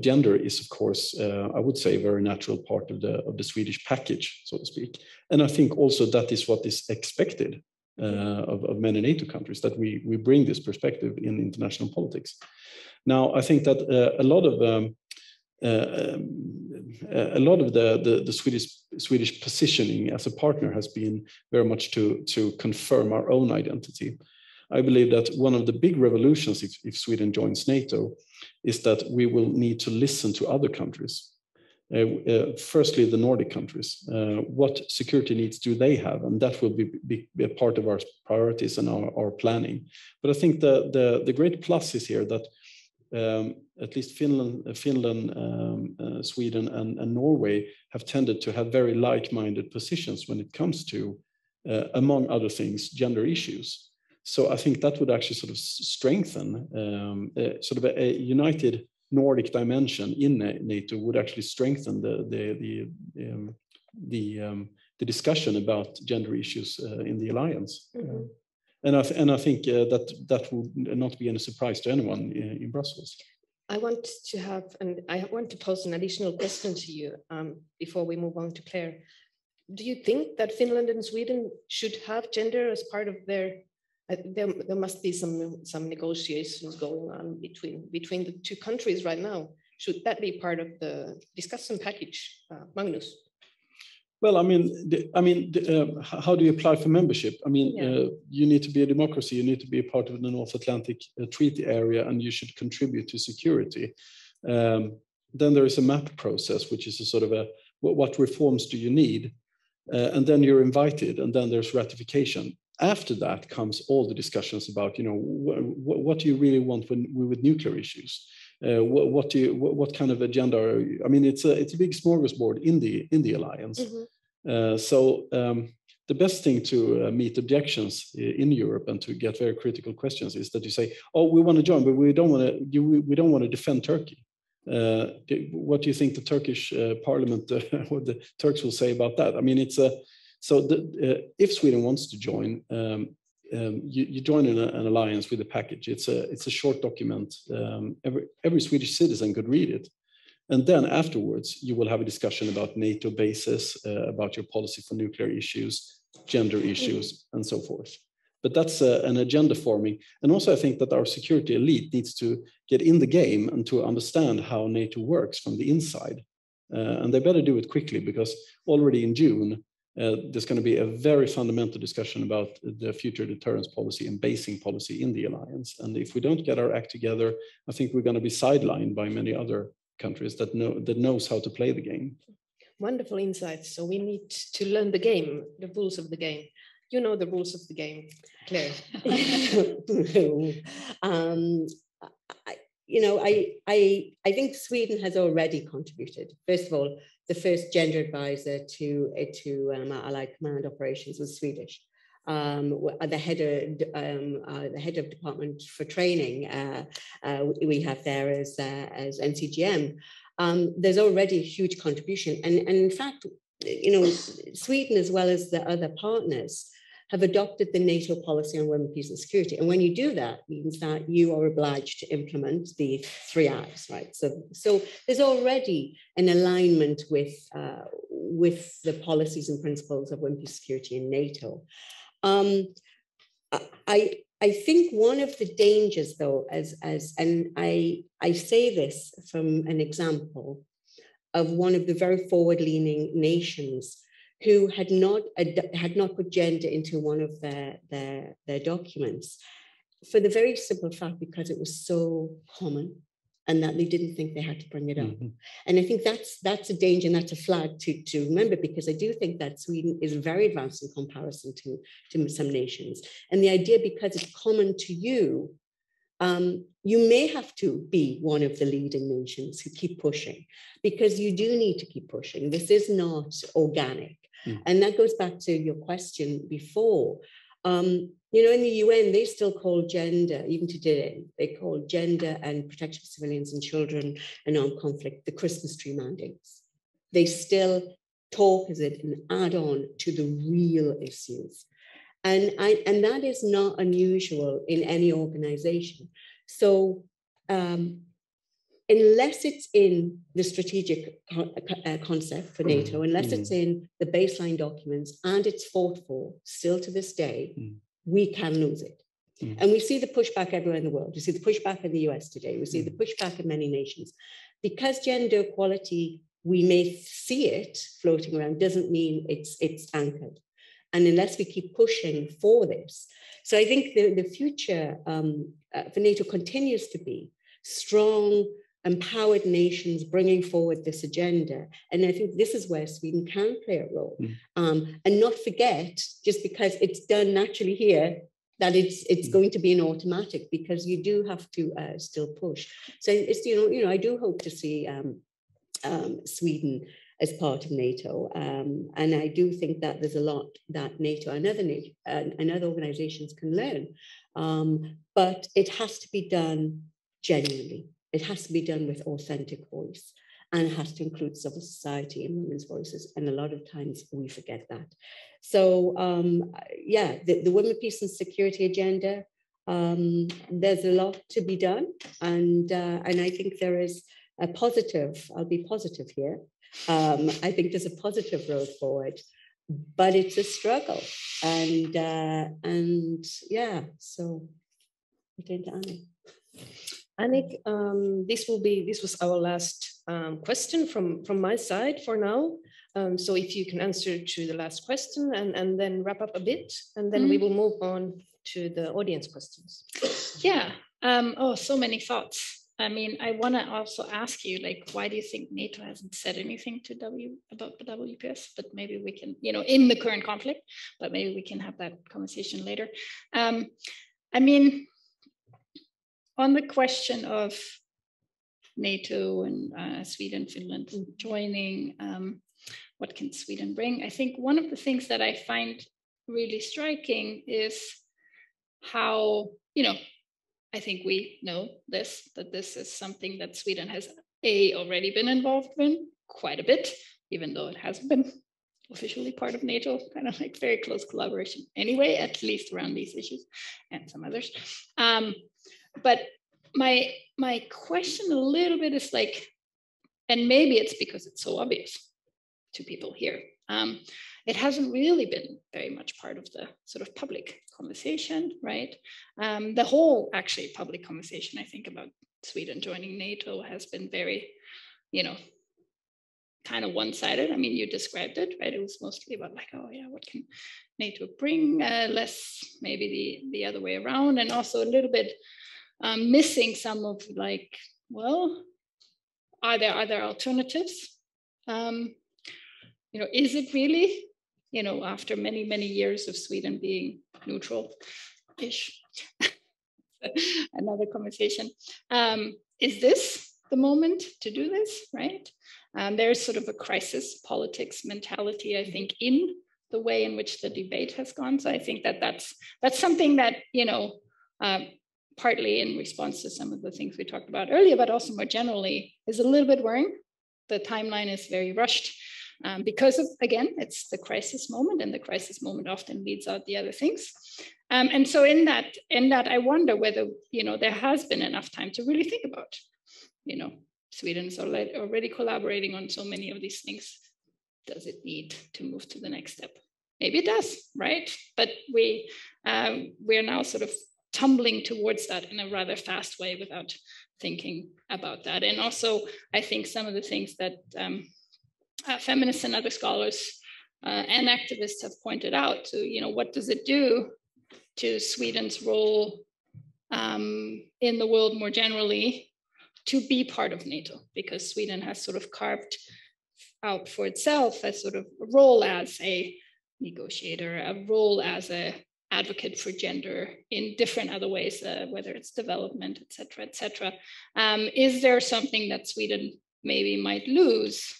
gender is, of course, uh, I would say, a very natural part of the of the Swedish package, so to speak. And I think also that is what is expected uh, of, of many NATO countries that we we bring this perspective in international politics. Now, I think that uh, a lot of um, uh, um, a lot of the, the, the Swedish Swedish positioning as a partner has been very much to to confirm our own identity. I believe that one of the big revolutions if, if Sweden joins NATO is that we will need to listen to other countries. Uh, uh, firstly, the Nordic countries. Uh, what security needs do they have? And that will be, be, be a part of our priorities and our, our, planning. But I think the, the, the great plus is here that um, at least Finland, Finland um, uh, Sweden, and, and, Norway have tended to have very like minded positions when it comes to, uh, among other things, gender issues. So I think that would actually sort of strengthen um, uh, sort of a, a, united Nordic dimension in NATO would actually strengthen the the the um, the, um, the, discussion about gender issues uh, in the alliance. Mm -hmm. and I and I think uh, that that would not be any surprise to anyone in, in, Brussels. I want to have, and I want to pose an additional question to you um, before we move on to Clare. Do you think that Finland and Sweden should have gender as part of their there, there must be some some negotiations going on between between the two countries right now. Should that be part of the discussion package, uh, Magnus? Well, I mean, the, I mean, the, uh, how do you apply for membership? I mean, yeah. uh, you need to be a democracy. You need to be a part of the North Atlantic uh, Treaty area, and you should contribute to security. Um, then there is a MAP process, which is a sort of a what, what reforms do you need, uh, and then you're invited, and then there's ratification after that comes all the discussions about you know wh- what do you really want when with nuclear issues uh, what, what, do you what, what, kind of agenda are you, i mean it's a it's a big smorgasbord in the in the alliance mm-hmm. uh, so um, the best thing to uh, meet objections in Europe and to get very critical questions is that you say, "Oh, we want to join, but we don't want to. We don't want to defend Turkey." Uh, what do you think the Turkish uh, Parliament, what the Turks will say about that? I mean, it's a so the, uh, if Sweden wants to join, um, um, you, you, join in a, an alliance with a package. It's a it's a short document. Um, every every Swedish citizen could read it, and then afterwards you will have a discussion about NATO bases, uh, about your policy for nuclear issues, gender issues, and so forth. but that's uh, an agenda forming. And also, I think that our security elite needs to get in the game and to understand how NATO works from the inside. Uh, and they better do it quickly because already in June, there's going to be a very fundamental discussion about the future deterrence policy and basing policy in the alliance. And if we don't get our act together, I think we're going to be sidelined by many other countries that know that knows how to play the game. Wonderful insights. So we need to learn the game, the rules of the game. You know the rules of the game, Clare. um, I, you know, I, I, I think Sweden has already contributed. First of all, the first gender advisor to, uh, to um, Allied Command operations was Swedish. Um, the head of um, uh, the head of department for training uh, uh, we have there as uh, as NCGM. Um, there's already a huge contribution, and and in fact, you know, Sweden as well as the other partners have adopted the NATO policy on women, peace and security. And when you do that, means that you are obliged to implement the three I's, right? So, so there's already an alignment with, uh, with the policies and principles of women, peace, security in NATO. Um, I, I think one of the dangers, though, as, as and I, I say this from an example of one of the very forward-leaning nations who had not had not put gender into one of their their their documents for the very simple fact because it was so common and that they didn't think they had to bring it up mm-hmm. and i think that's that's a danger and that's a flag to to remember because i do think that sweden is very advanced in comparison to to some nations and the idea because it's common to you um, you may have to be one of the leading nations who keep pushing because you do need to keep pushing. This is not organic. Mm. And that goes back to your question before. Um, you know, in the UN, they still call gender, even today, they call gender and protection of civilians and children and armed conflict the Christmas tree mandates. They still talk as it an add-on to the real issues. And, I, and that is not unusual in any organization. So um, unless it's in the strategic uh, concept for NATO, mm. unless mm. it's in the baseline documents and it's fought for still to this day, mm. we can lose it. Mm. And we see the pushback everywhere in the world. We see the pushback in the US today. We see the mm. pushback in many nations. Because gender equality, we may see it floating around, doesn't mean it's it's anchored. And unless we keep pushing for this, so I think the, the future um, uh, for NATO continues to be strong empowered nations bringing forward this agenda. And I think this is where Sweden can play a role. Mm. Um, and not forget, just because it's done naturally here, that it's it's mm. going to be an automatic because you do have to uh, still push. So it's you know you know I do hope to see um, um, Sweden as part of NATO, um, and I do think that there's a lot that NATO and other NATO, uh, and other organisations can learn, um, but it has to be done genuinely. It has to be done with authentic voice and it has to include civil society and women's voices. And a lot of times we forget that. So um, yeah, the, the women, peace and security agenda, um, there's a lot to be done. And, uh, and I think there is a positive, I'll be positive here. Um, I think there's a positive road forward, but it's a struggle. And, uh, and yeah, so I turn to Annie. Annick, um, this will be this was our last um, question from from my side for now. Um, so if you can answer to the last question and and then wrap up a bit, and then mm. we mm-hmm. will move on to the audience questions. Yeah. Um, oh, so many thoughts. I mean, I want to also ask you, like, why do you think NATO hasn't said anything to W about the WPS? But maybe we can, you know, in the current conflict. But maybe we can have that conversation later. Um, I mean, on the question of NATO and uh, Sweden, Finland joining, um, what can Sweden bring? I think one of the things that I find really striking is how, you know, I think we know this, that this is something that Sweden has A, already been involved in quite a bit, even though it hasn't been officially part of NATO, kind of like very close collaboration anyway, at least around these issues and some others. Um, but my my question a little bit is like, and maybe it's because it's so obvious to people here Um, it hasn't really been very much part of the sort of public conversation, right? Um, the whole actually public conversation, I think, about Sweden joining NATO has been very, you know, kind of one-sided. I mean, you described it, right? It was mostly about like, oh yeah, what can NATO bring? Uh, less maybe the the other way around, and also a little bit um, missing some of like, well, are there other alternatives? Um, you know, is it really, you know, after many many years of Sweden being neutral-ish? Another conversation. Um, is this the moment to do this, right? Um, there's sort of a crisis politics mentality, I think, in the way in which the debate has gone. So I think that that's that's something that you know, um, partly in response to some of the things we talked about earlier, but also more generally, is a little bit worrying. The timeline is very rushed. Um, because of again it's the crisis moment and the crisis moment often leads out the other things um, and so in that in that i wonder whether you know there has been enough time to really think about you know Sweden is already, collaborating on so many of these things. Does it need to move to the next step? Maybe it does, right? But we um, we're now sort of tumbling towards that in a rather fast way without thinking about that. And also, I think some of the things that um, uh, feminists and other scholars uh, and activists have pointed out to, you know, what does it do to Sweden's role um, in the world more generally to be part of NATO because Sweden has sort of carved out for itself a sort of role as a negotiator, a role as a advocate for gender in different other ways, uh, whether it's development, et cetera, et cetera. Um, is there something that Sweden maybe might lose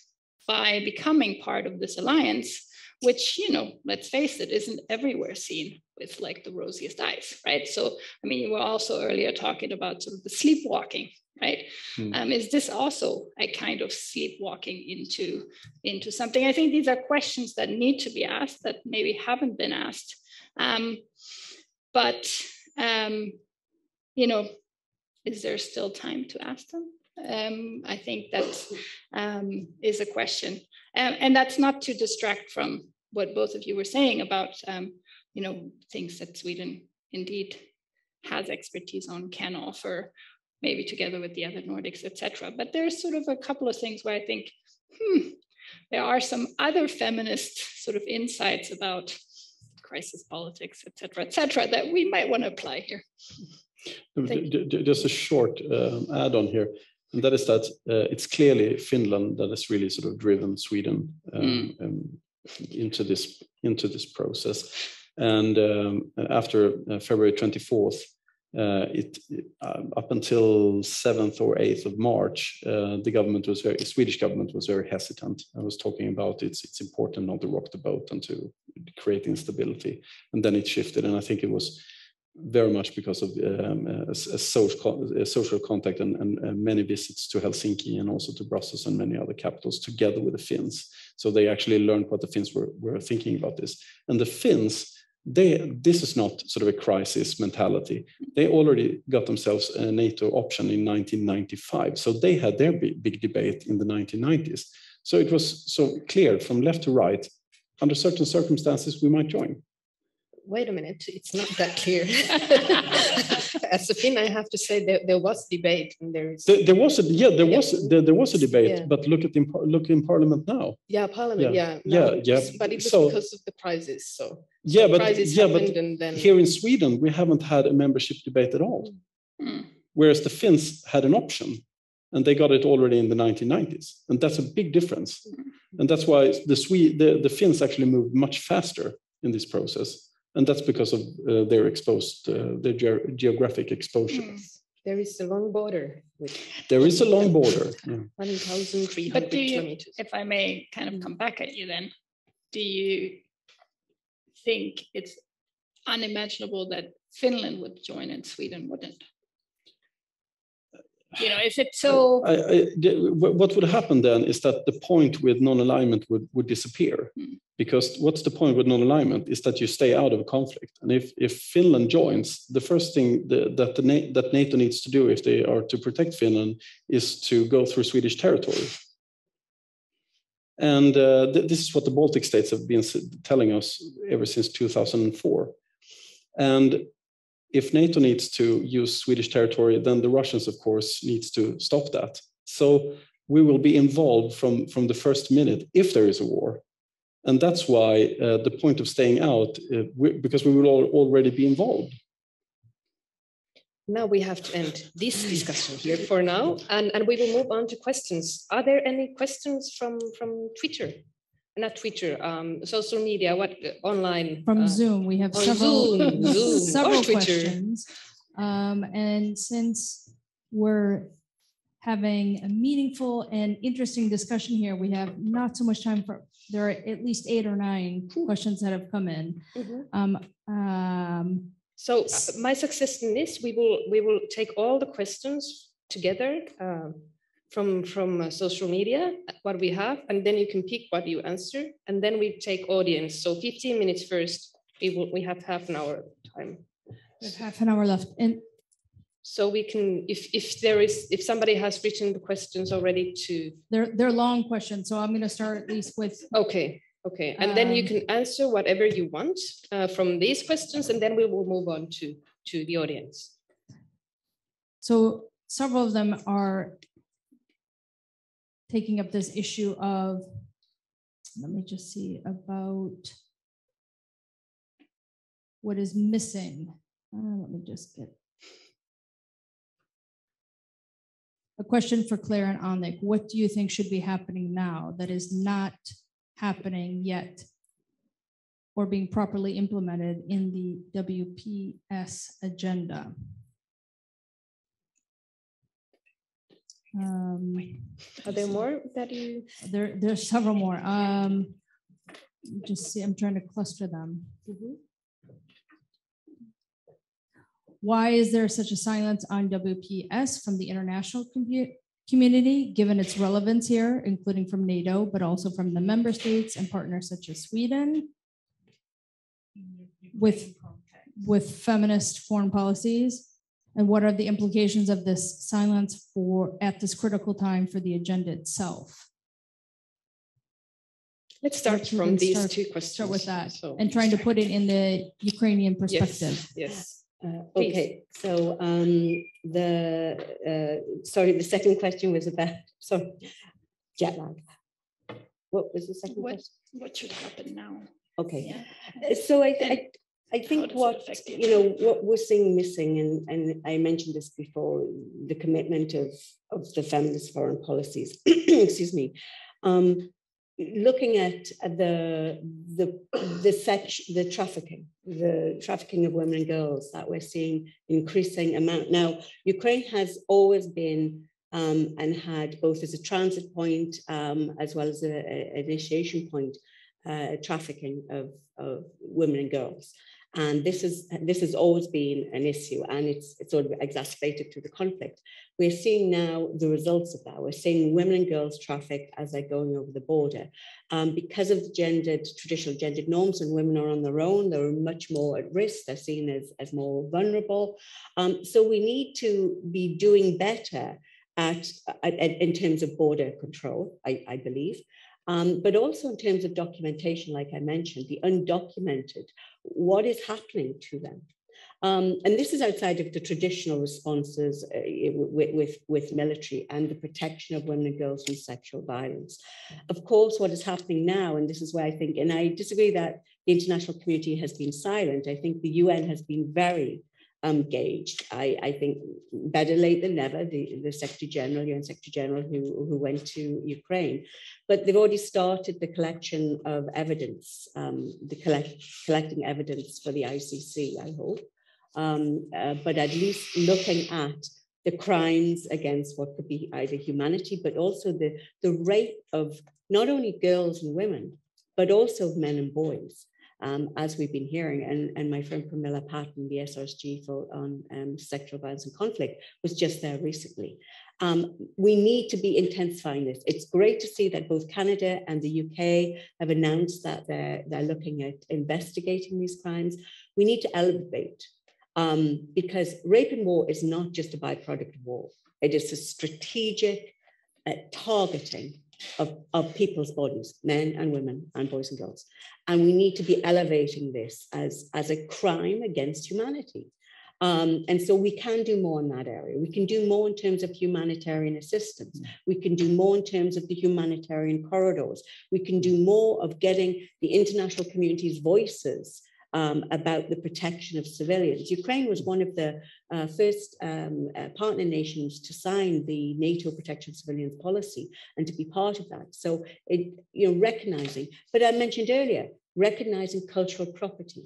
by becoming part of this alliance, which, you know, let's face it, isn't everywhere seen with like the rosiest eyes, right? So, I mean, you were also earlier talking about sort of the sleepwalking right mm. um, is this also a kind of sleepwalking into into something i think these are questions that need to be asked that maybe haven't been asked um, but um, you know is there still time to ask them um, i think that um, is a question and, and, that's not to distract from what both of you were saying about um, you know things that sweden indeed has expertise on can offer maybe together with the other Nordics, etc. But there's sort of a couple of things where I think, hmm, there are some other feminist sort of insights about crisis politics, etc., etc., that we might want to apply here. Just a short um, add-on here, and that is that uh, it's clearly Finland that has really sort of driven Sweden um, mm. um, into this into this process. And um, after uh, February 24th, uh, it, uh, up until 7th or 8th of March, uh, the government was very, Swedish government was very hesitant. I was talking about it's, it's important not to rock the boat and to create instability. And then it shifted. And I think it was very much because of um, a, a, social, a social contact and, and, and, many visits to Helsinki and also to Brussels and many other capitals together with the Finns. So they actually learned what the Finns were, were thinking about this. And the Finns they this is not sort of a crisis mentality. They already got themselves a NATO option in 1995, so they had their big, big debate in the 1990s. So it was so clear from left to right. Under certain circumstances, we might join wait a minute, it's not that clear. As a Finn, I have to say there, there was debate and there is. There, there was a yeah, there yeah. was there, there was a debate, yeah. but look at the look in Parliament now. Yeah, Parliament. Yeah, yeah, yeah. yeah. But it was so, because of the prizes. So yeah, but yeah, but then... here in Sweden we haven't had a membership debate at all. Mm. Whereas the Finns had an option, and they got it already in the 1990s, and that's a big difference. Mm. And that's why the Swede the, the Finns actually moved much faster in this process and that's because of uh, their exposed uh, their ge geographic exposure. Yes. There is a long border. there is a long border. Yeah. 1,300 kilometers. If I may kind of mm. come back at you then, do you think it's unimaginable that Finland would join and Sweden wouldn't? You know if it so I, I, what would happen then is that the point with non-alignment would, would disappear mm. because what's the point with non-alignment is that you stay out of a conflict and if, if finland joins the first thing the, that the that nato needs to do if they are to protect finland is to go through swedish territory And uh, th this is what the Baltic states have been telling us ever since 2004. And if NATO needs to use Swedish territory, then the Russians, of course, needs to stop that. So we will be involved from, from the first minute if there is a war. And that's why uh, the point of staying out, uh, we, because we will all already be involved. Now we have to end this discussion here for now, and, and we will move on to questions. Are there any questions from, from Twitter? Not Twitter, um, social media, what uh, online? From uh, Zoom, we have several, Zoom, Zoom, several questions. Um, and since we're having a meaningful and interesting discussion here. We have not so much time for, there are at least eight or nine questions that have come in. Mhm. Um, um, So uh, my suggestion is we will, we will take all the questions together um, from, from uh, social media, uh, what we have, and then you can pick what you answer, and then we take audience. So 15 minutes first, we will, we have half an hour time. we have half an hour left. And So we can, if, if there is, if somebody has written the questions already to, they're, they're long questions, so I'm gonna start at least with, okay, okay. And then you Um, can answer whatever you want uh, from these questions, and then we will move on to, to the audience. so several of them are taking up this issue of, let me just see, about what is missing. Uh, Let me just get A question for Clare and Annick. What do you think should be happening now that is not happening yet or being properly implemented in the WPS agenda? Um, Are there more that you? There, there's several more. Um, Just see, I'm trying to cluster them. Mhm. Why is there such a silence on WPS from the international commu- community, given its relevance here, including from NATO, but also from the member states and partners such as Sweden? With, with feminist foreign policies? And what are the implications of this silence for, at this critical time for the agenda itself? Let's start Let's- from these start- two questions. Start with that, So- and trying to put it in the Ukrainian perspective. Yes. Uh, Please. Okay, so um, the, uh, sorry, the second question was about, sorry, jet lag. What was the second What, question? what should happen now? Okay, Yeah. Uh, so I, And I, I think what, you know, what we're seeing missing, and, and I mentioned this before, the commitment of, of the feminist foreign policies, excuse me. Um, looking at the, the, the sex, the trafficking, the trafficking of women and girls that we're seeing increasing amount. Now, Ukraine has always been um, and had both as a transit point um, as well as an initiation point, uh, trafficking of, of women and girls. And this is this has always been an issue, and it's it's sort of exacerbated through the conflict. We're seeing now the results of that. We're seeing women and girls trafficked as they're going over the border, um, because of the gendered traditional gendered norms. And women are on their own; they're much more at risk. They're seen as as more vulnerable. Um, so we need to be doing better at, at, in terms of border control. I, I believe. Um, but also in terms of documentation, like I mentioned, the undocumented, what is happening to them? Um, and this is outside of the traditional responses uh, with, with, with military and the protection of women and girls from sexual violence. Of course, what is happening now, and this is where I think, and I disagree that the international community has been silent. I think the UN has been very engaged. I, I think better late than never, the, the Secretary General, UN Secretary General who, who went to Ukraine. But they've already started the collection of evidence, um, the collect, collecting evidence for the ICC, I hope. Um, uh, but at least looking at the crimes against what could be either humanity, but also the, the rape of not only girls and women, but also men and boys um, as we've been hearing. And, and my friend Pramila Patten, the SRSG for, on um, sexual violence and conflict, was just there recently. Um, we need to be intensifying this. It's great to see that both Canada and the UK have announced that they're, they're looking at investigating these crimes. We need to elevate um, because rape and war is not just a byproduct of war. It is a strategic uh, targeting of, of people's bodies, men and women and boys and girls. And we need to be elevating this as, as a crime against humanity. Um, and so we can do more in that area. We can do more in terms of humanitarian assistance. We can do more in terms of the humanitarian corridors. We can do more of getting the international community's voices um, about the protection of civilians. Ukraine was one of the uh, first um, uh, partner nations to sign the NATO protection of civilians policy and to be part of that. So, it, you know, recognizing, but I mentioned earlier, recognizing cultural property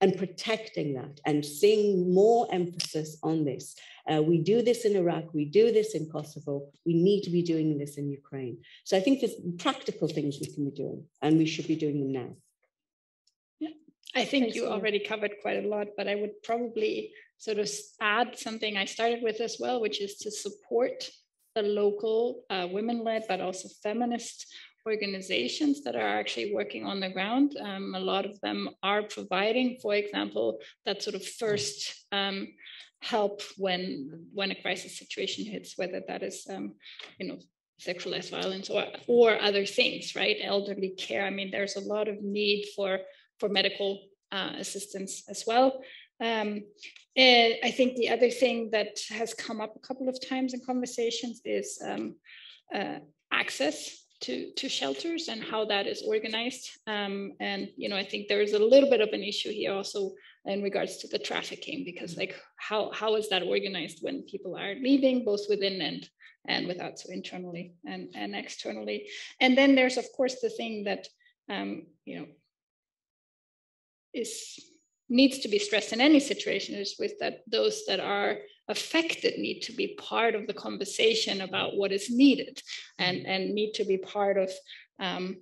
and protecting that and seeing more emphasis on this. Uh, we do this in Iraq, we do this in Kosovo, we need to be doing this in Ukraine. So I think there's practical things we can be doing and we should be doing them now. I think Thanks you already covered quite a lot, but I would probably sort of add something I started with as well, which is to support the local uh, women-led but also feminist organizations that are actually working on the ground. Um, a lot of them are providing, for example, that sort of first um, help when when a crisis situation hits, whether that is um, you know sexualized violence or or other things, right? Elderly care. I mean, there's a lot of need for for medical uh, assistance as well. Um, I think the other thing that has come up a couple of times in conversations is um, uh, access to, to shelters and how that is organized. Um, and, you know, I think there is a little bit of an issue here also in regards to the trafficking, because like how, how is that organized when people are leaving both within and, and without, so internally and, and externally. And then there's of course the thing that, um, you know, is needs to be stressed in any situation is with that those that are affected need to be part of the conversation about what is needed and, mm-hmm. and need to be part of, um,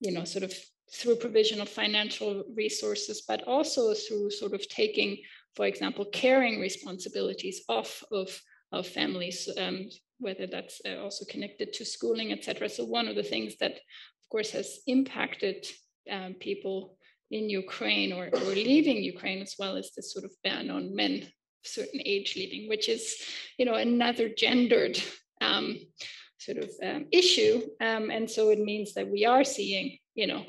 you know, sort of through provision of financial resources, but also through sort of taking, for example, caring responsibilities off of, of families, um, whether that's uh, also connected to schooling, etc. So one of the things that, of course, has impacted um, people in Ukraine or, or leaving Ukraine as well as this sort of ban on men certain age leaving, which is, you know, another gendered um, sort of um, issue. Um, and so it means that we are seeing, you know,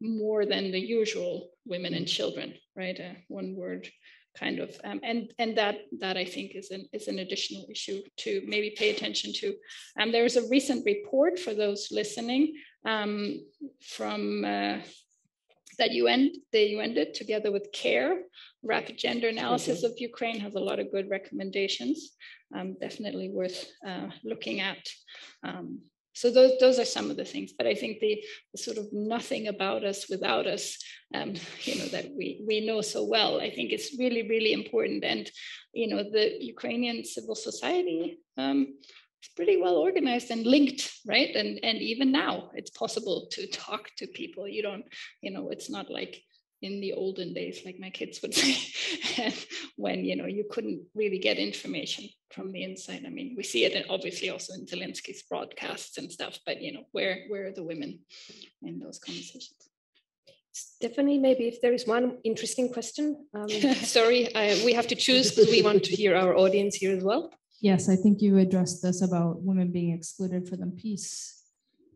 more than the usual women and children, right? Uh, one word kind of um, and and that that I think is an is an additional issue to maybe pay attention to. Um, there is a recent report for those listening um, from uh, that UN, the UN did together with CARE, Rapid Gender Analysis of Ukraine has a lot of good recommendations, um, definitely worth uh, looking at. Um, so those, those are some of the things, but I think the, the sort of nothing about us without us, um, you know, that we, we know so well, I think it's really, really important. And, you know, the Ukrainian civil society, um, it's pretty well organized and linked right and and even now it's possible to talk to people you don't you know it's not like in the olden days like my kids would say when you know you couldn't really get information from the inside i mean we see it obviously also in zelensky's broadcasts and stuff but you know where where are the women in those conversations Stephanie, maybe if there is one interesting question. Um, sorry, I, we have to choose because we want to hear our audience here as well. Yes, I think you addressed this about women being excluded from the peace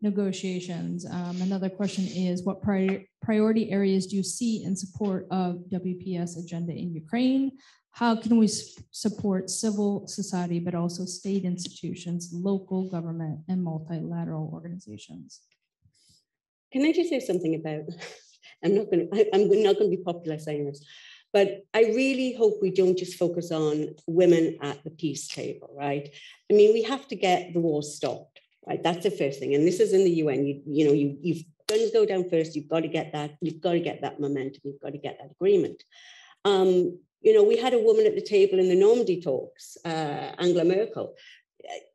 negotiations. Um, another question is what pri priority areas do you see in support of WPS agenda in Ukraine? How can we support civil society, but also state institutions, local government, and multilateral organizations? Can I just say something about? I'm not going. To, I'm not going to be popular saying this, but I really hope we don't just focus on women at the peace table, right? I mean, we have to get the war stopped, right? That's the first thing. And this is in the UN. You, you know, you, you've guns go down first. You've got to get that. You've got to get that momentum. You've got to get that agreement. Um, you know, we had a woman at the table in the Normandy talks, uh, Angela Merkel.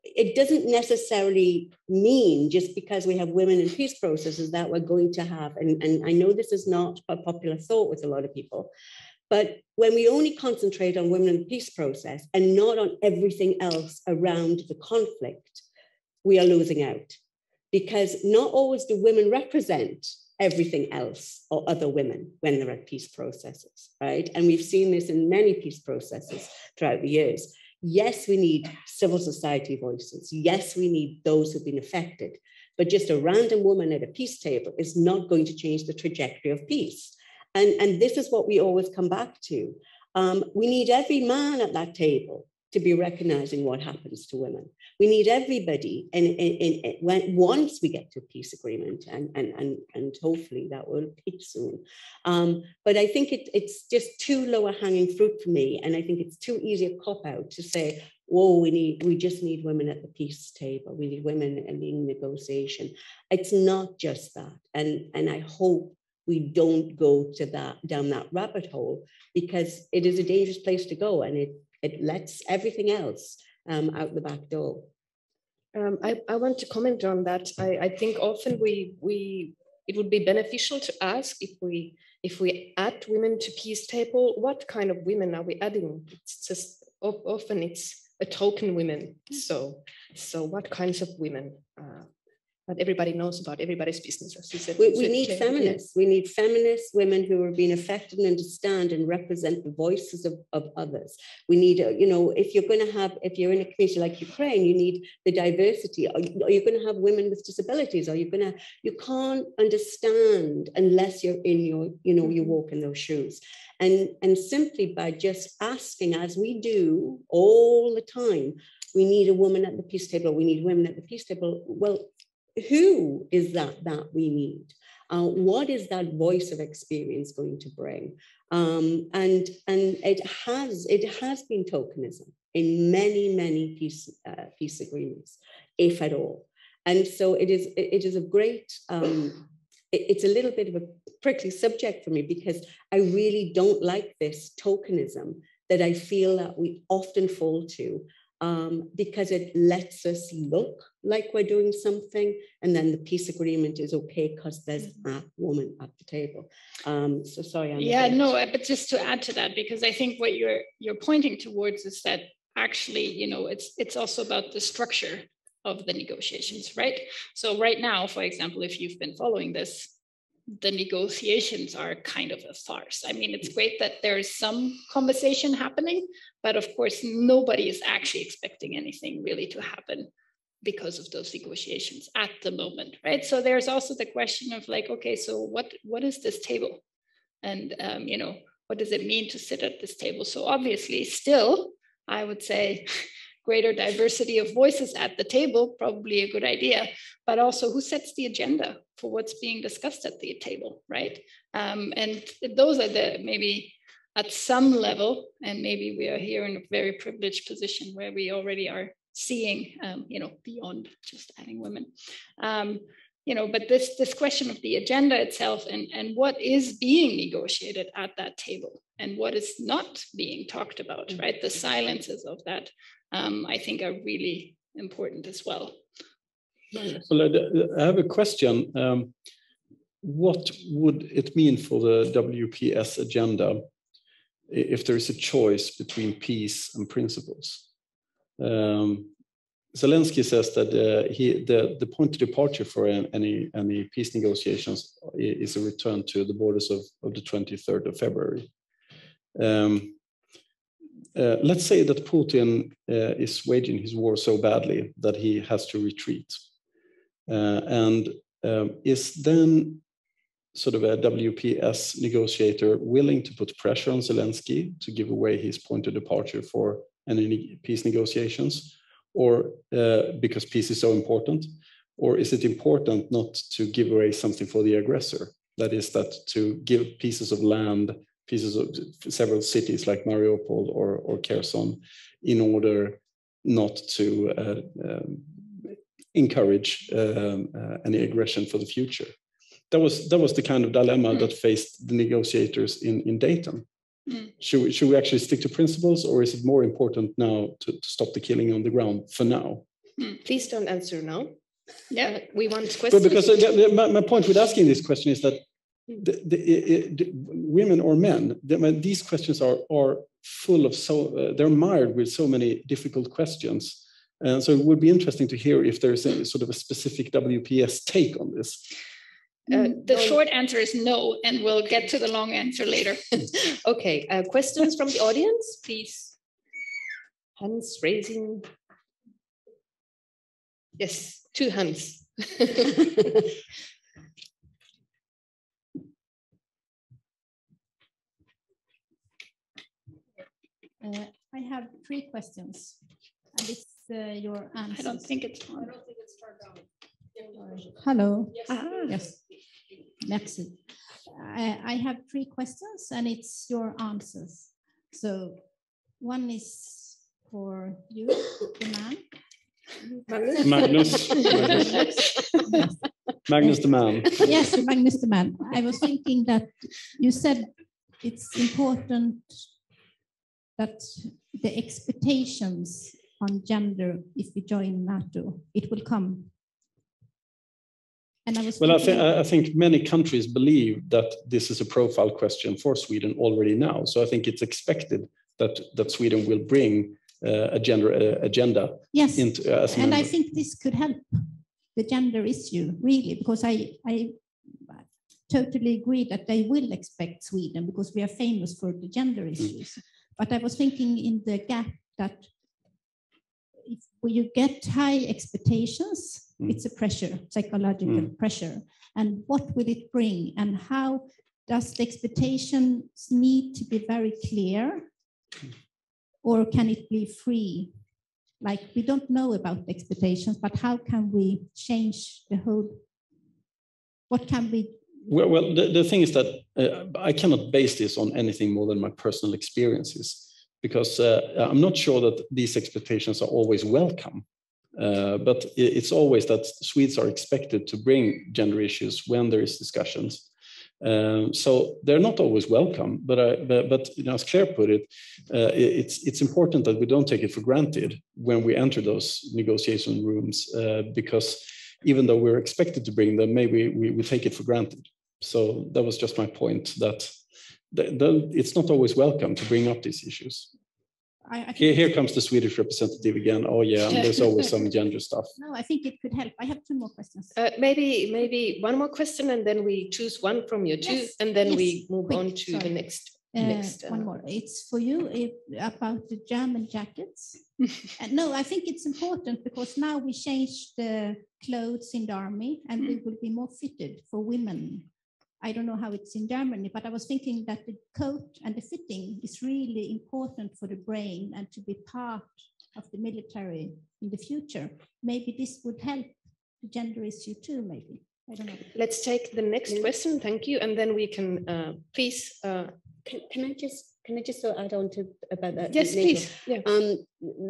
It doesn't necessarily mean just because we have women in peace processes that we're going to have, and, and I know this is not a popular thought with a lot of people, but when we only concentrate on women in the peace process and not on everything else around the conflict, we are losing out. Because not always do women represent everything else or other women when they're at peace processes, right? And we've seen this in many peace processes throughout the years. Yes, we need civil society voices. Yes, we need those who've been affected. But just a random woman at a peace table is not going to change the trajectory of peace. And, and this is what we always come back to. Um, we need every man at that table to be recognizing what happens to women. We need everybody, and, when, once we get to a peace agreement, and, and, and, and hopefully that will be soon. Um, but I think it, it's just too lower hanging fruit for me, and I think it's too easy a cop out to say, "Whoa, we need, we just need women at the peace table. We need women in negotiation." It's not just that, and and I hope we don't go to that down that rabbit hole because it is a dangerous place to go, and it it lets everything else um, out the back door. Um, I, I want to comment on that. I, I think often we we it would be beneficial to ask if we if we add women to peace table, what kind of women are we adding? It's just often it's a token women. Mm. So so what kinds of women uh, but everybody knows about everybody's business, as you said. We, we need feminists. We need feminist women who are being affected and understand and represent the voices of, of others. We need, uh, you know, if you're going to have, if you're in a community like Ukraine, you need the diversity. Are you, are you going to have women with disabilities? Are you going to, you can't understand unless you're in your, you know, you mm-hmm. walk in those shoes. And, and simply by just asking, as we do all the time, we need a woman at the peace table, we need women at the peace table. Well, who is that that we need? Uh, what is that voice of experience going to bring? Um, and and it has it has been tokenism in many many peace uh, peace agreements, if at all. And so it is it is a great. Um, it, it's a little bit of a prickly subject for me because I really don't like this tokenism that I feel that we often fall to um, because it lets us look like we're doing something, and then the peace agreement is okay because there's mm-hmm. a woman at the table. Um, so sorry. I'm yeah, no, uh, but just to add to that, because I think what you're you're pointing towards is that actually, you know, it's it's also about the structure of the negotiations, right? So right now, for example, if you've been following this, the negotiations are kind of a farce. I mean, it's great that there is some conversation happening, but of course, nobody is actually expecting anything really to happen because of those negotiations at the moment, right? So there's also the question of like, okay, so what what is this table, and um, you know, what does it mean to sit at this table? So obviously, still, I would say greater diversity of voices at the table, probably a good idea, but also who sets the agenda for what's being discussed at the table, right? Um, and those are the maybe at some level, and maybe we are here in a very privileged position where we already are seeing, um, you know, beyond just adding women. Um, you know, but this this question of the agenda itself and, and what is being negotiated at that table and what is not being talked about, right? The silences of that um, I think are really important as well. Well, I have a question. Um, what would it mean for the WPS agenda if there is a choice between peace and principles? Um, Zelensky says that uh, he, the, the point of departure for any, any peace negotiations is a return to the borders of, of the 23rd of February. Um, uh, let's say that Putin uh, is waging his war so badly that he has to retreat. Uh, and um, is then sort of a WPS negotiator willing to put pressure on Zelensky to give away his point of departure for any peace negotiations? Or uh, because peace is so important? Or is it important not to give away something for the aggressor? That is, that to give pieces of land pieces of several cities like Mariupol or, or Kherson in order not to uh, um, encourage um, uh, any aggression for the future. That was that was the kind of dilemma mm. that faced the negotiators in, in Dayton. Mm. Should, we, should we actually stick to principles or is it more important now to, to stop the killing on the ground for now? Mm. Please don't answer now. Yeah, we want questions. But because uh, my, my point with asking this question is that the, the, the, women or men these questions are are full of so uh, they're mired with so many difficult questions. And so it would be interesting to hear if there's a sort of a specific wps take on this. Uh, the short answer is no and we'll get to the long answer later. Okay uh, questions from the audience? Please. Hands raising. Yes, two hands. Uh, I have three questions, and it's uh, your answers. I don't think it's on. Hello. Ah. Yes. Merci. I, I have three questions, and it's your answers. So one is for you, the man. Magnus? Magnus. Magnus. Magnus the man. Yes, Magnus the man. I was thinking that you said it's important that the expectations on gender, if we join NATO, it will come. And I was Well, I think I think many countries believe that this is a profile question for Sweden already now. So I think it's expected that that Sweden will bring uh, a gender uh, agenda Yes, into uh, and I think this could help the gender issue really, because I, I totally agree that they will expect Sweden because we are famous for the gender issues. But I was thinking in the gap that if you get high expectations, Mm. it's a pressure, psychological pressure. And what will it bring? And how does the expectations need to be very clear? Or can it be free? Like we don't know about the expectations, but how can we change the whole? What can we? Well, well the, the thing is that uh, I cannot base this on anything more than my personal experiences because uh, I'm not sure that these expectations are always welcome. Uh, but it's always that Swedes are expected to bring gender issues when there is discussions. Um, so they're not always welcome, but, I, but, but you know, as Clare put it, uh, it's, it's important that we don't take it for granted when we enter those negotiation rooms, uh, because even though we're expected to bring them, maybe we, we take it for granted. So that was just my point that the, the, it's not always welcome to bring up these issues. I, I Here, here comes the Swedish representative again. Oh yeah, and there's always some gender stuff. No, I think it could help. I have two more questions. Uh, maybe maybe one more question and then we choose one from you two Yes, and then we move quick, on to the next. Uh, next one uh, more. It's for you if, about the German jackets. and no, I think it's important because now we change the clothes in the army and we will be more fitted for women. I don't know how it's in Germany, but I was thinking that the coat and the fitting is really important for the brain and to be part of the military in the future. Maybe this would help the gender issue too, maybe. I don't know. Let's take the next Yeah. question. Thank you. And then we can uh, please. Uh, Can, can I just, can I just add on to about that? yes, NATO? please. Yeah. Um,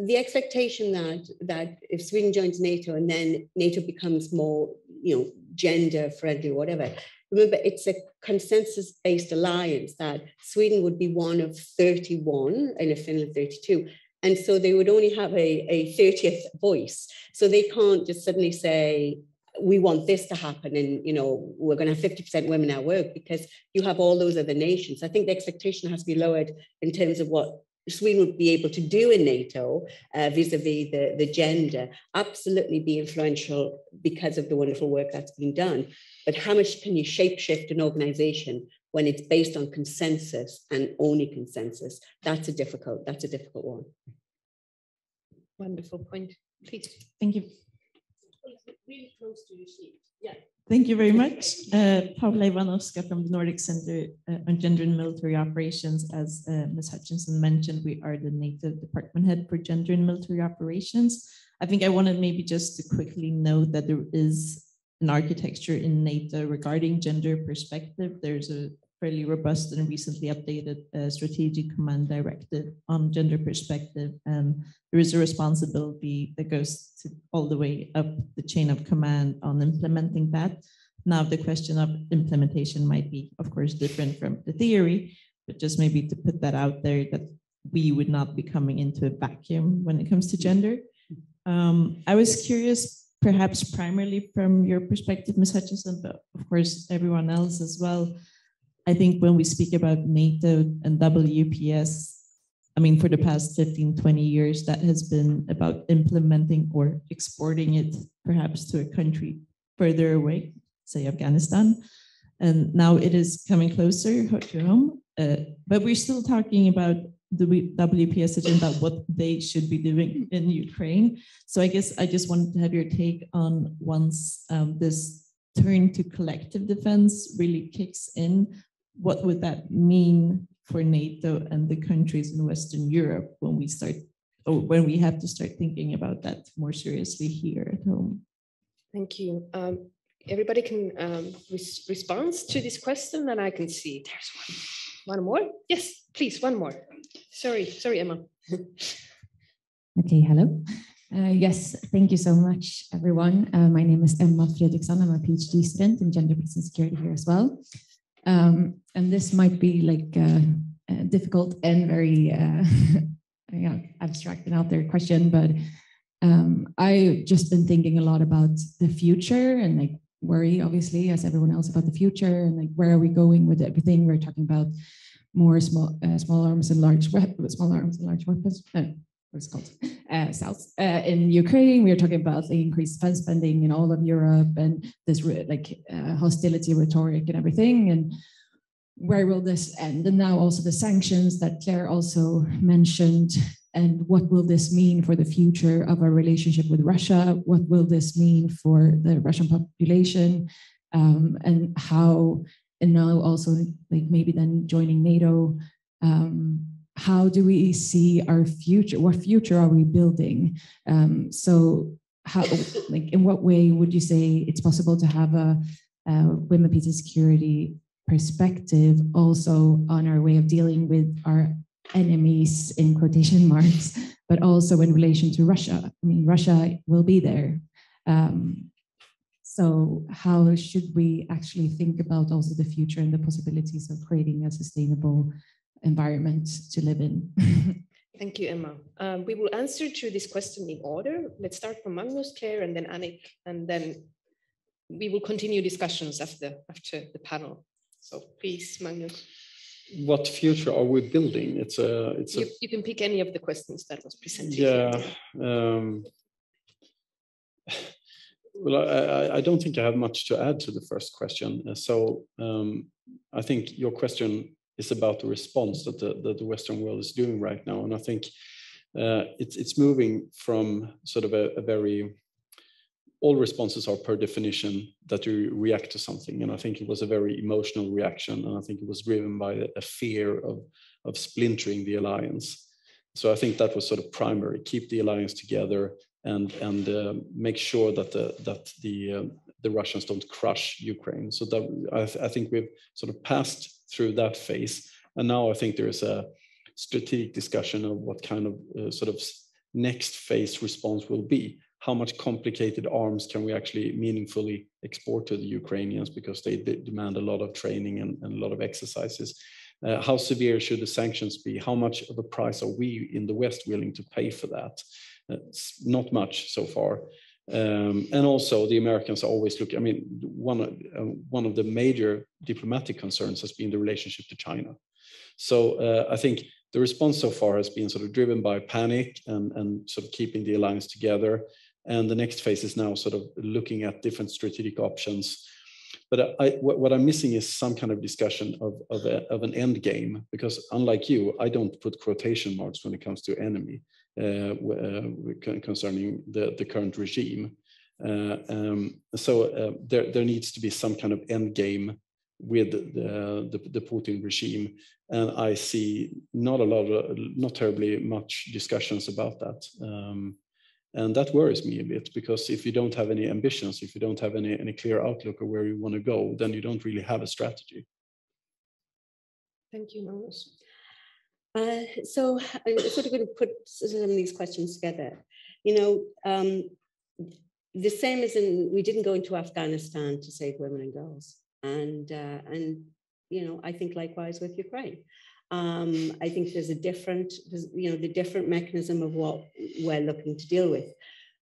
the expectation that that if Sweden joins NATO and then NATO becomes more, you know, gender friendly, whatever. Remember, it's a consensus-based alliance that Sweden would be one of 31 and Finland 32. And so they would only have a, a 30th voice. So they can't just suddenly say, we want this to happen and you know we're going to have 50% women at work because you have all those other nations i think the expectation has to be lowered in terms of what Sweden would be able to do in NATO uh, vis-a-vis the, the gender, absolutely be influential because of the wonderful work that's been done. But how much can you shapeshift an organization when it's based on consensus and only consensus? That's a difficult, that's a difficult one. Wonderful point. Please. Thank you. Really close to your sheet. Yeah. Thank you very much. Uh, Paula Ivanovska from the Nordic Center uh, on Gender and Military Operations. As uh, Ms. Hutchinson mentioned, we are the NATO department head for gender and military operations. I think I wanted maybe just to quickly note that there is an architecture in NATO regarding gender perspective. There's a fairly robust and recently updated uh, strategic command directive on gender perspective. And there is a responsibility that goes to all the way up the chain of command on implementing that. Now, the question of implementation might be, of course, different from the theory, but just maybe to put that out there that we would not be coming into a vacuum when it comes to gender. Um, I was curious, perhaps primarily from your perspective, Ms. Hutchinson, but of course, everyone else as well. I think when we speak about NATO and WPS, I mean, for the past 15, 20 years, that has been about implementing or exporting it perhaps to a country further away, say Afghanistan. And now it is coming closer to home. Uh, but we're still talking about the WPS agenda, what they should be doing in Ukraine. So I guess I just wanted to have your take on once um, this turn to collective defense really kicks in, what would that mean for NATO and the countries in Western Europe when we start, or when we have to start thinking about that more seriously here at home? Thank you. Um, everybody can um, res respond to this question and I can see there's one. One more? Yes, please, one more. Sorry, sorry, Emma. okay, hello. Uh, yes, thank you so much, everyone. Uh, my name is Emma Fredriksson. I'm a PhD student in gender, peace, and security here as well. Um, and this might be like uh, difficult and very uh, abstract and out there question, but um, I've just been thinking a lot about the future and like worry, obviously, as everyone else, about the future and like where are we going with everything. We're talking about more small uh, small arms and large small arms and large weapons. Uh, what's called? Uh, South uh, in Ukraine, we are talking about the increased defense spending in all of Europe and this like uh, hostility rhetoric and everything. And where will this end? And now also the sanctions that Clare also mentioned. And what will this mean for the future of our relationship with Russia? What will this mean for the Russian population? Um, and how, and now also like maybe then joining NATO, um, how do we see our future? What future are we building? Um, so how, like in what way would you say it's possible to have a, a women, peace and security perspective also on our way of dealing with our enemies in quotation marks, but also in relation to Russia. I mean, Russia will be there. Um, so how should we actually think about also the future and the possibilities of creating a sustainable environment to live in? Thank you, Emma. Um, we will answer to this question in order. Let's start from Magnus, Clare, and then Annick, and then we will continue discussions after, after the panel. So please, Magnus. What future are we building? It's a. It's you, a. You can pick any of the questions that was presented. Yeah. Um, well, I, I, don't think I have much to add to the first question. So um, I think your question is about the response that the, that the Western world is doing right now, and I think uh, it's it's moving from sort of a, a very all responses are per definition that you react to something. And I think it was a very emotional reaction. And I think it was driven by a fear of, of splintering the alliance. So I think that was sort of primary, keep the alliance together and, and uh, make sure that the, that the, uh, the Russians don't crush Ukraine. So that I, th I think we've sort of passed through that phase. And now I think there is a strategic discussion of what kind of uh, sort of next phase response will be how much complicated arms can we actually meaningfully export to the Ukrainians because they, they demand a lot of training and, and, a lot of exercises. Uh, how severe should the sanctions be? How much of a price are we in the West willing to pay for that? Uh, not much so far. Um, and also the Americans are always looking, I mean, one, uh, one of the major diplomatic concerns has been the relationship to China. So uh, I think the response so far has been sort of driven by panic and, and sort of keeping the alliance together and the next phase is now sort of looking at different strategic options. But I, what, I'm missing is some kind of discussion of, of, a, of, an end game, because unlike you, I don't put quotation marks when it comes to enemy concerning the, the current regime. Uh, um, so uh, there, there needs to be some kind of end game with the, the, the, Putin regime. And I see not a lot of, not terribly much discussions about that. Um, and that worries me a bit because if you don't have any ambitions, if you don't have any, any clear outlook of where you want to go, then you don't really have a strategy. Thank you, Magnus. Uh, so I'm sort of going to put some of these questions together. You know, um, the same as in we didn't go into Afghanistan to save women and girls, and uh, and you know I think likewise with Ukraine. Um, I think there's a different, you know, the different mechanism of what we're looking to deal with.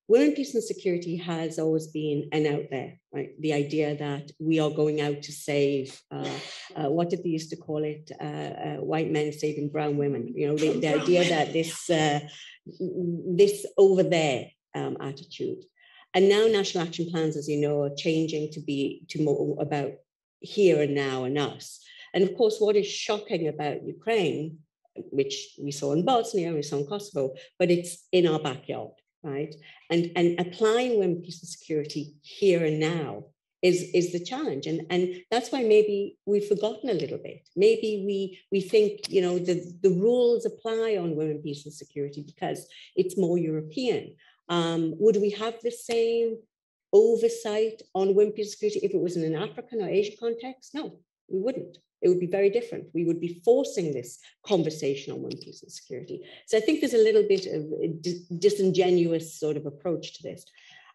Women, peace and security has always been an out there, right? The idea that we are going out to save, uh, uh, what did they used to call it? Uh, uh white men saving brown women. You know, the, the idea that this, uh, this over there um, attitude. And now national action plans, as you know, are changing to be to more about here and now and us. And of course, what is shocking about Ukraine which we saw in Bosnia, we saw in Kosovo, but it's in our backyard, right? And, and applying women, peace and security here and now is, is the challenge. And, and that's why maybe we've forgotten a little bit. Maybe we, we think, you know, the, the rules apply on women, peace and security because it's more European. Um, would we have the same oversight on women, peace and security if it was in an African or Asian context? No, we wouldn't. It would be very different. We would be forcing this conversation on one piece of security. So I think there's a little bit of a disingenuous sort of approach to this.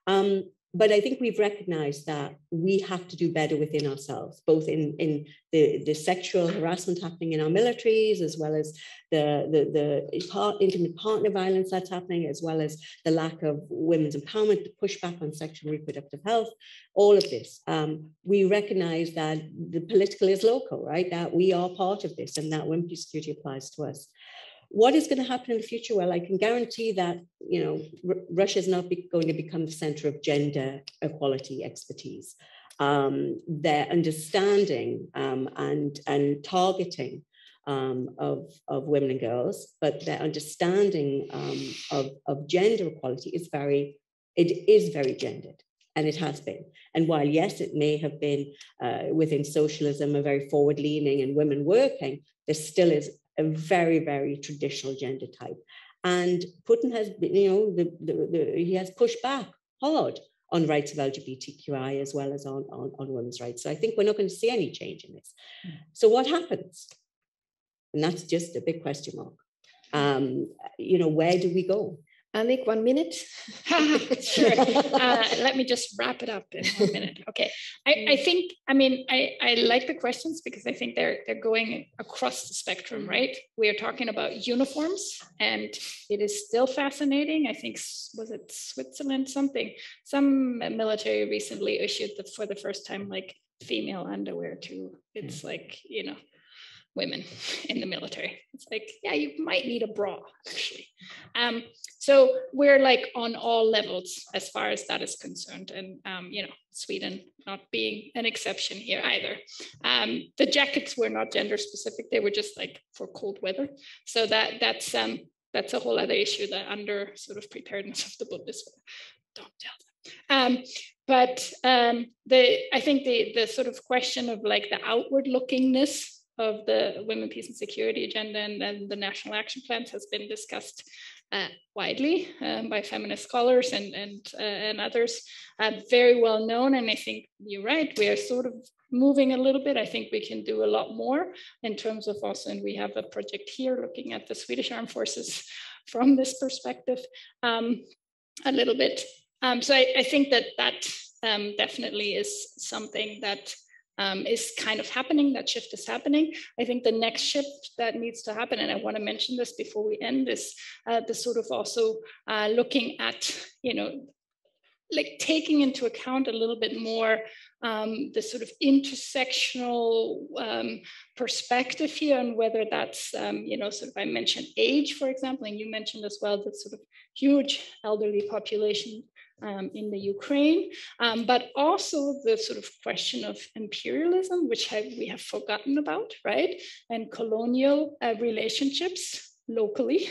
Um, but I think we've recognized that we have to do better within ourselves, both in, in the, the sexual harassment happening in our militaries, as well as the, the, the part, intimate partner violence that's happening, as well as the lack of women's empowerment, the pushback on sexual reproductive health, all of this. Um, we recognize that the political is local, right? That we are part of this and that women's security applies to us. What is going to happen in the future? Well, I can guarantee that you know R Russia is not going to become the center of gender equality expertise. Um, their understanding um, and and targeting um, of, of women and girls, but their understanding um, of, of gender equality is very, it is very gendered and it has been. And while, yes, it may have been uh, within socialism a very forward leaning and women working, there still is a very, very traditional gender type. And Putin has been, you know, the, the, the, he has pushed back hard on rights of LGBTQI as well as on, on, on women's rights. So I think we're not going to see any change in this. Mm. So what happens? And that's just a big question mark. Um, you know, where do we go? Annick, one minute. sure. Uh, let me just wrap it up in one minute. Okay. I, I think, I mean, I, I like the questions because I think they're they're going across the spectrum, right? We are talking about uniforms and it is still fascinating. I think, was it Switzerland, something, some military recently issued the, for the first time, like female underwear too. It's hmm. like, you know, women in the military. It's like, yeah, you might need a bra actually. Um, so we're like on all levels as far as that is concerned. And, um, you know, Sweden not being an exception here either. Um, the jackets were not gender specific. They were just like for cold weather. So that that's, um, that's a whole other issue that under sort of preparedness of the Bundeswehr. Don't tell them. Um, but um, the I think the the sort of question of like the outward lookingness of the Women, Peace and Security agenda and then the national action plans has been discussed uh, widely um, by feminist scholars and and uh, and others. Uh, very well known, and I think you're right. We are sort of moving a little bit. I think we can do a lot more in terms of also, and we have a project here looking at the Swedish Armed Forces from this perspective um, a little bit. Um, so I, I, think that that um, definitely is something that um, is kind of happening. That shift is happening. I think the next shift that needs to happen, and I want to mention this before we end, is uh, the sort of also uh, looking at, you know, like taking into account a little bit more um, the sort of intersectional um, perspective here and whether that's, um, you know, sort of I mentioned age, for example, and you mentioned as well the sort of huge elderly population um, in the Ukraine, um, but also the sort of question of imperialism, which have, we have forgotten about, right? And colonial uh, relationships locally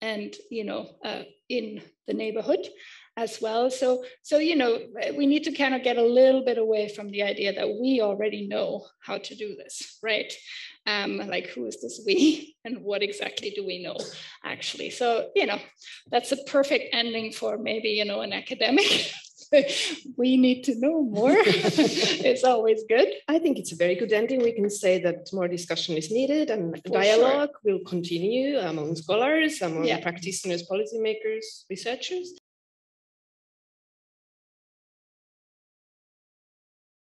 and, you know, uh, in the neighborhood as well. So, so you know, we need to kind of get a little bit away from the idea that we already know how to do this, right? Um, like who is this we and what exactly do we know actually? So, you know, that's a perfect ending for maybe, you know, an academic. we need to know more. it's always good. I think it's a very good ending. We can say that more discussion is needed and For dialogue sure. will continue among scholars, among yeah. practitioners, policymakers, researchers.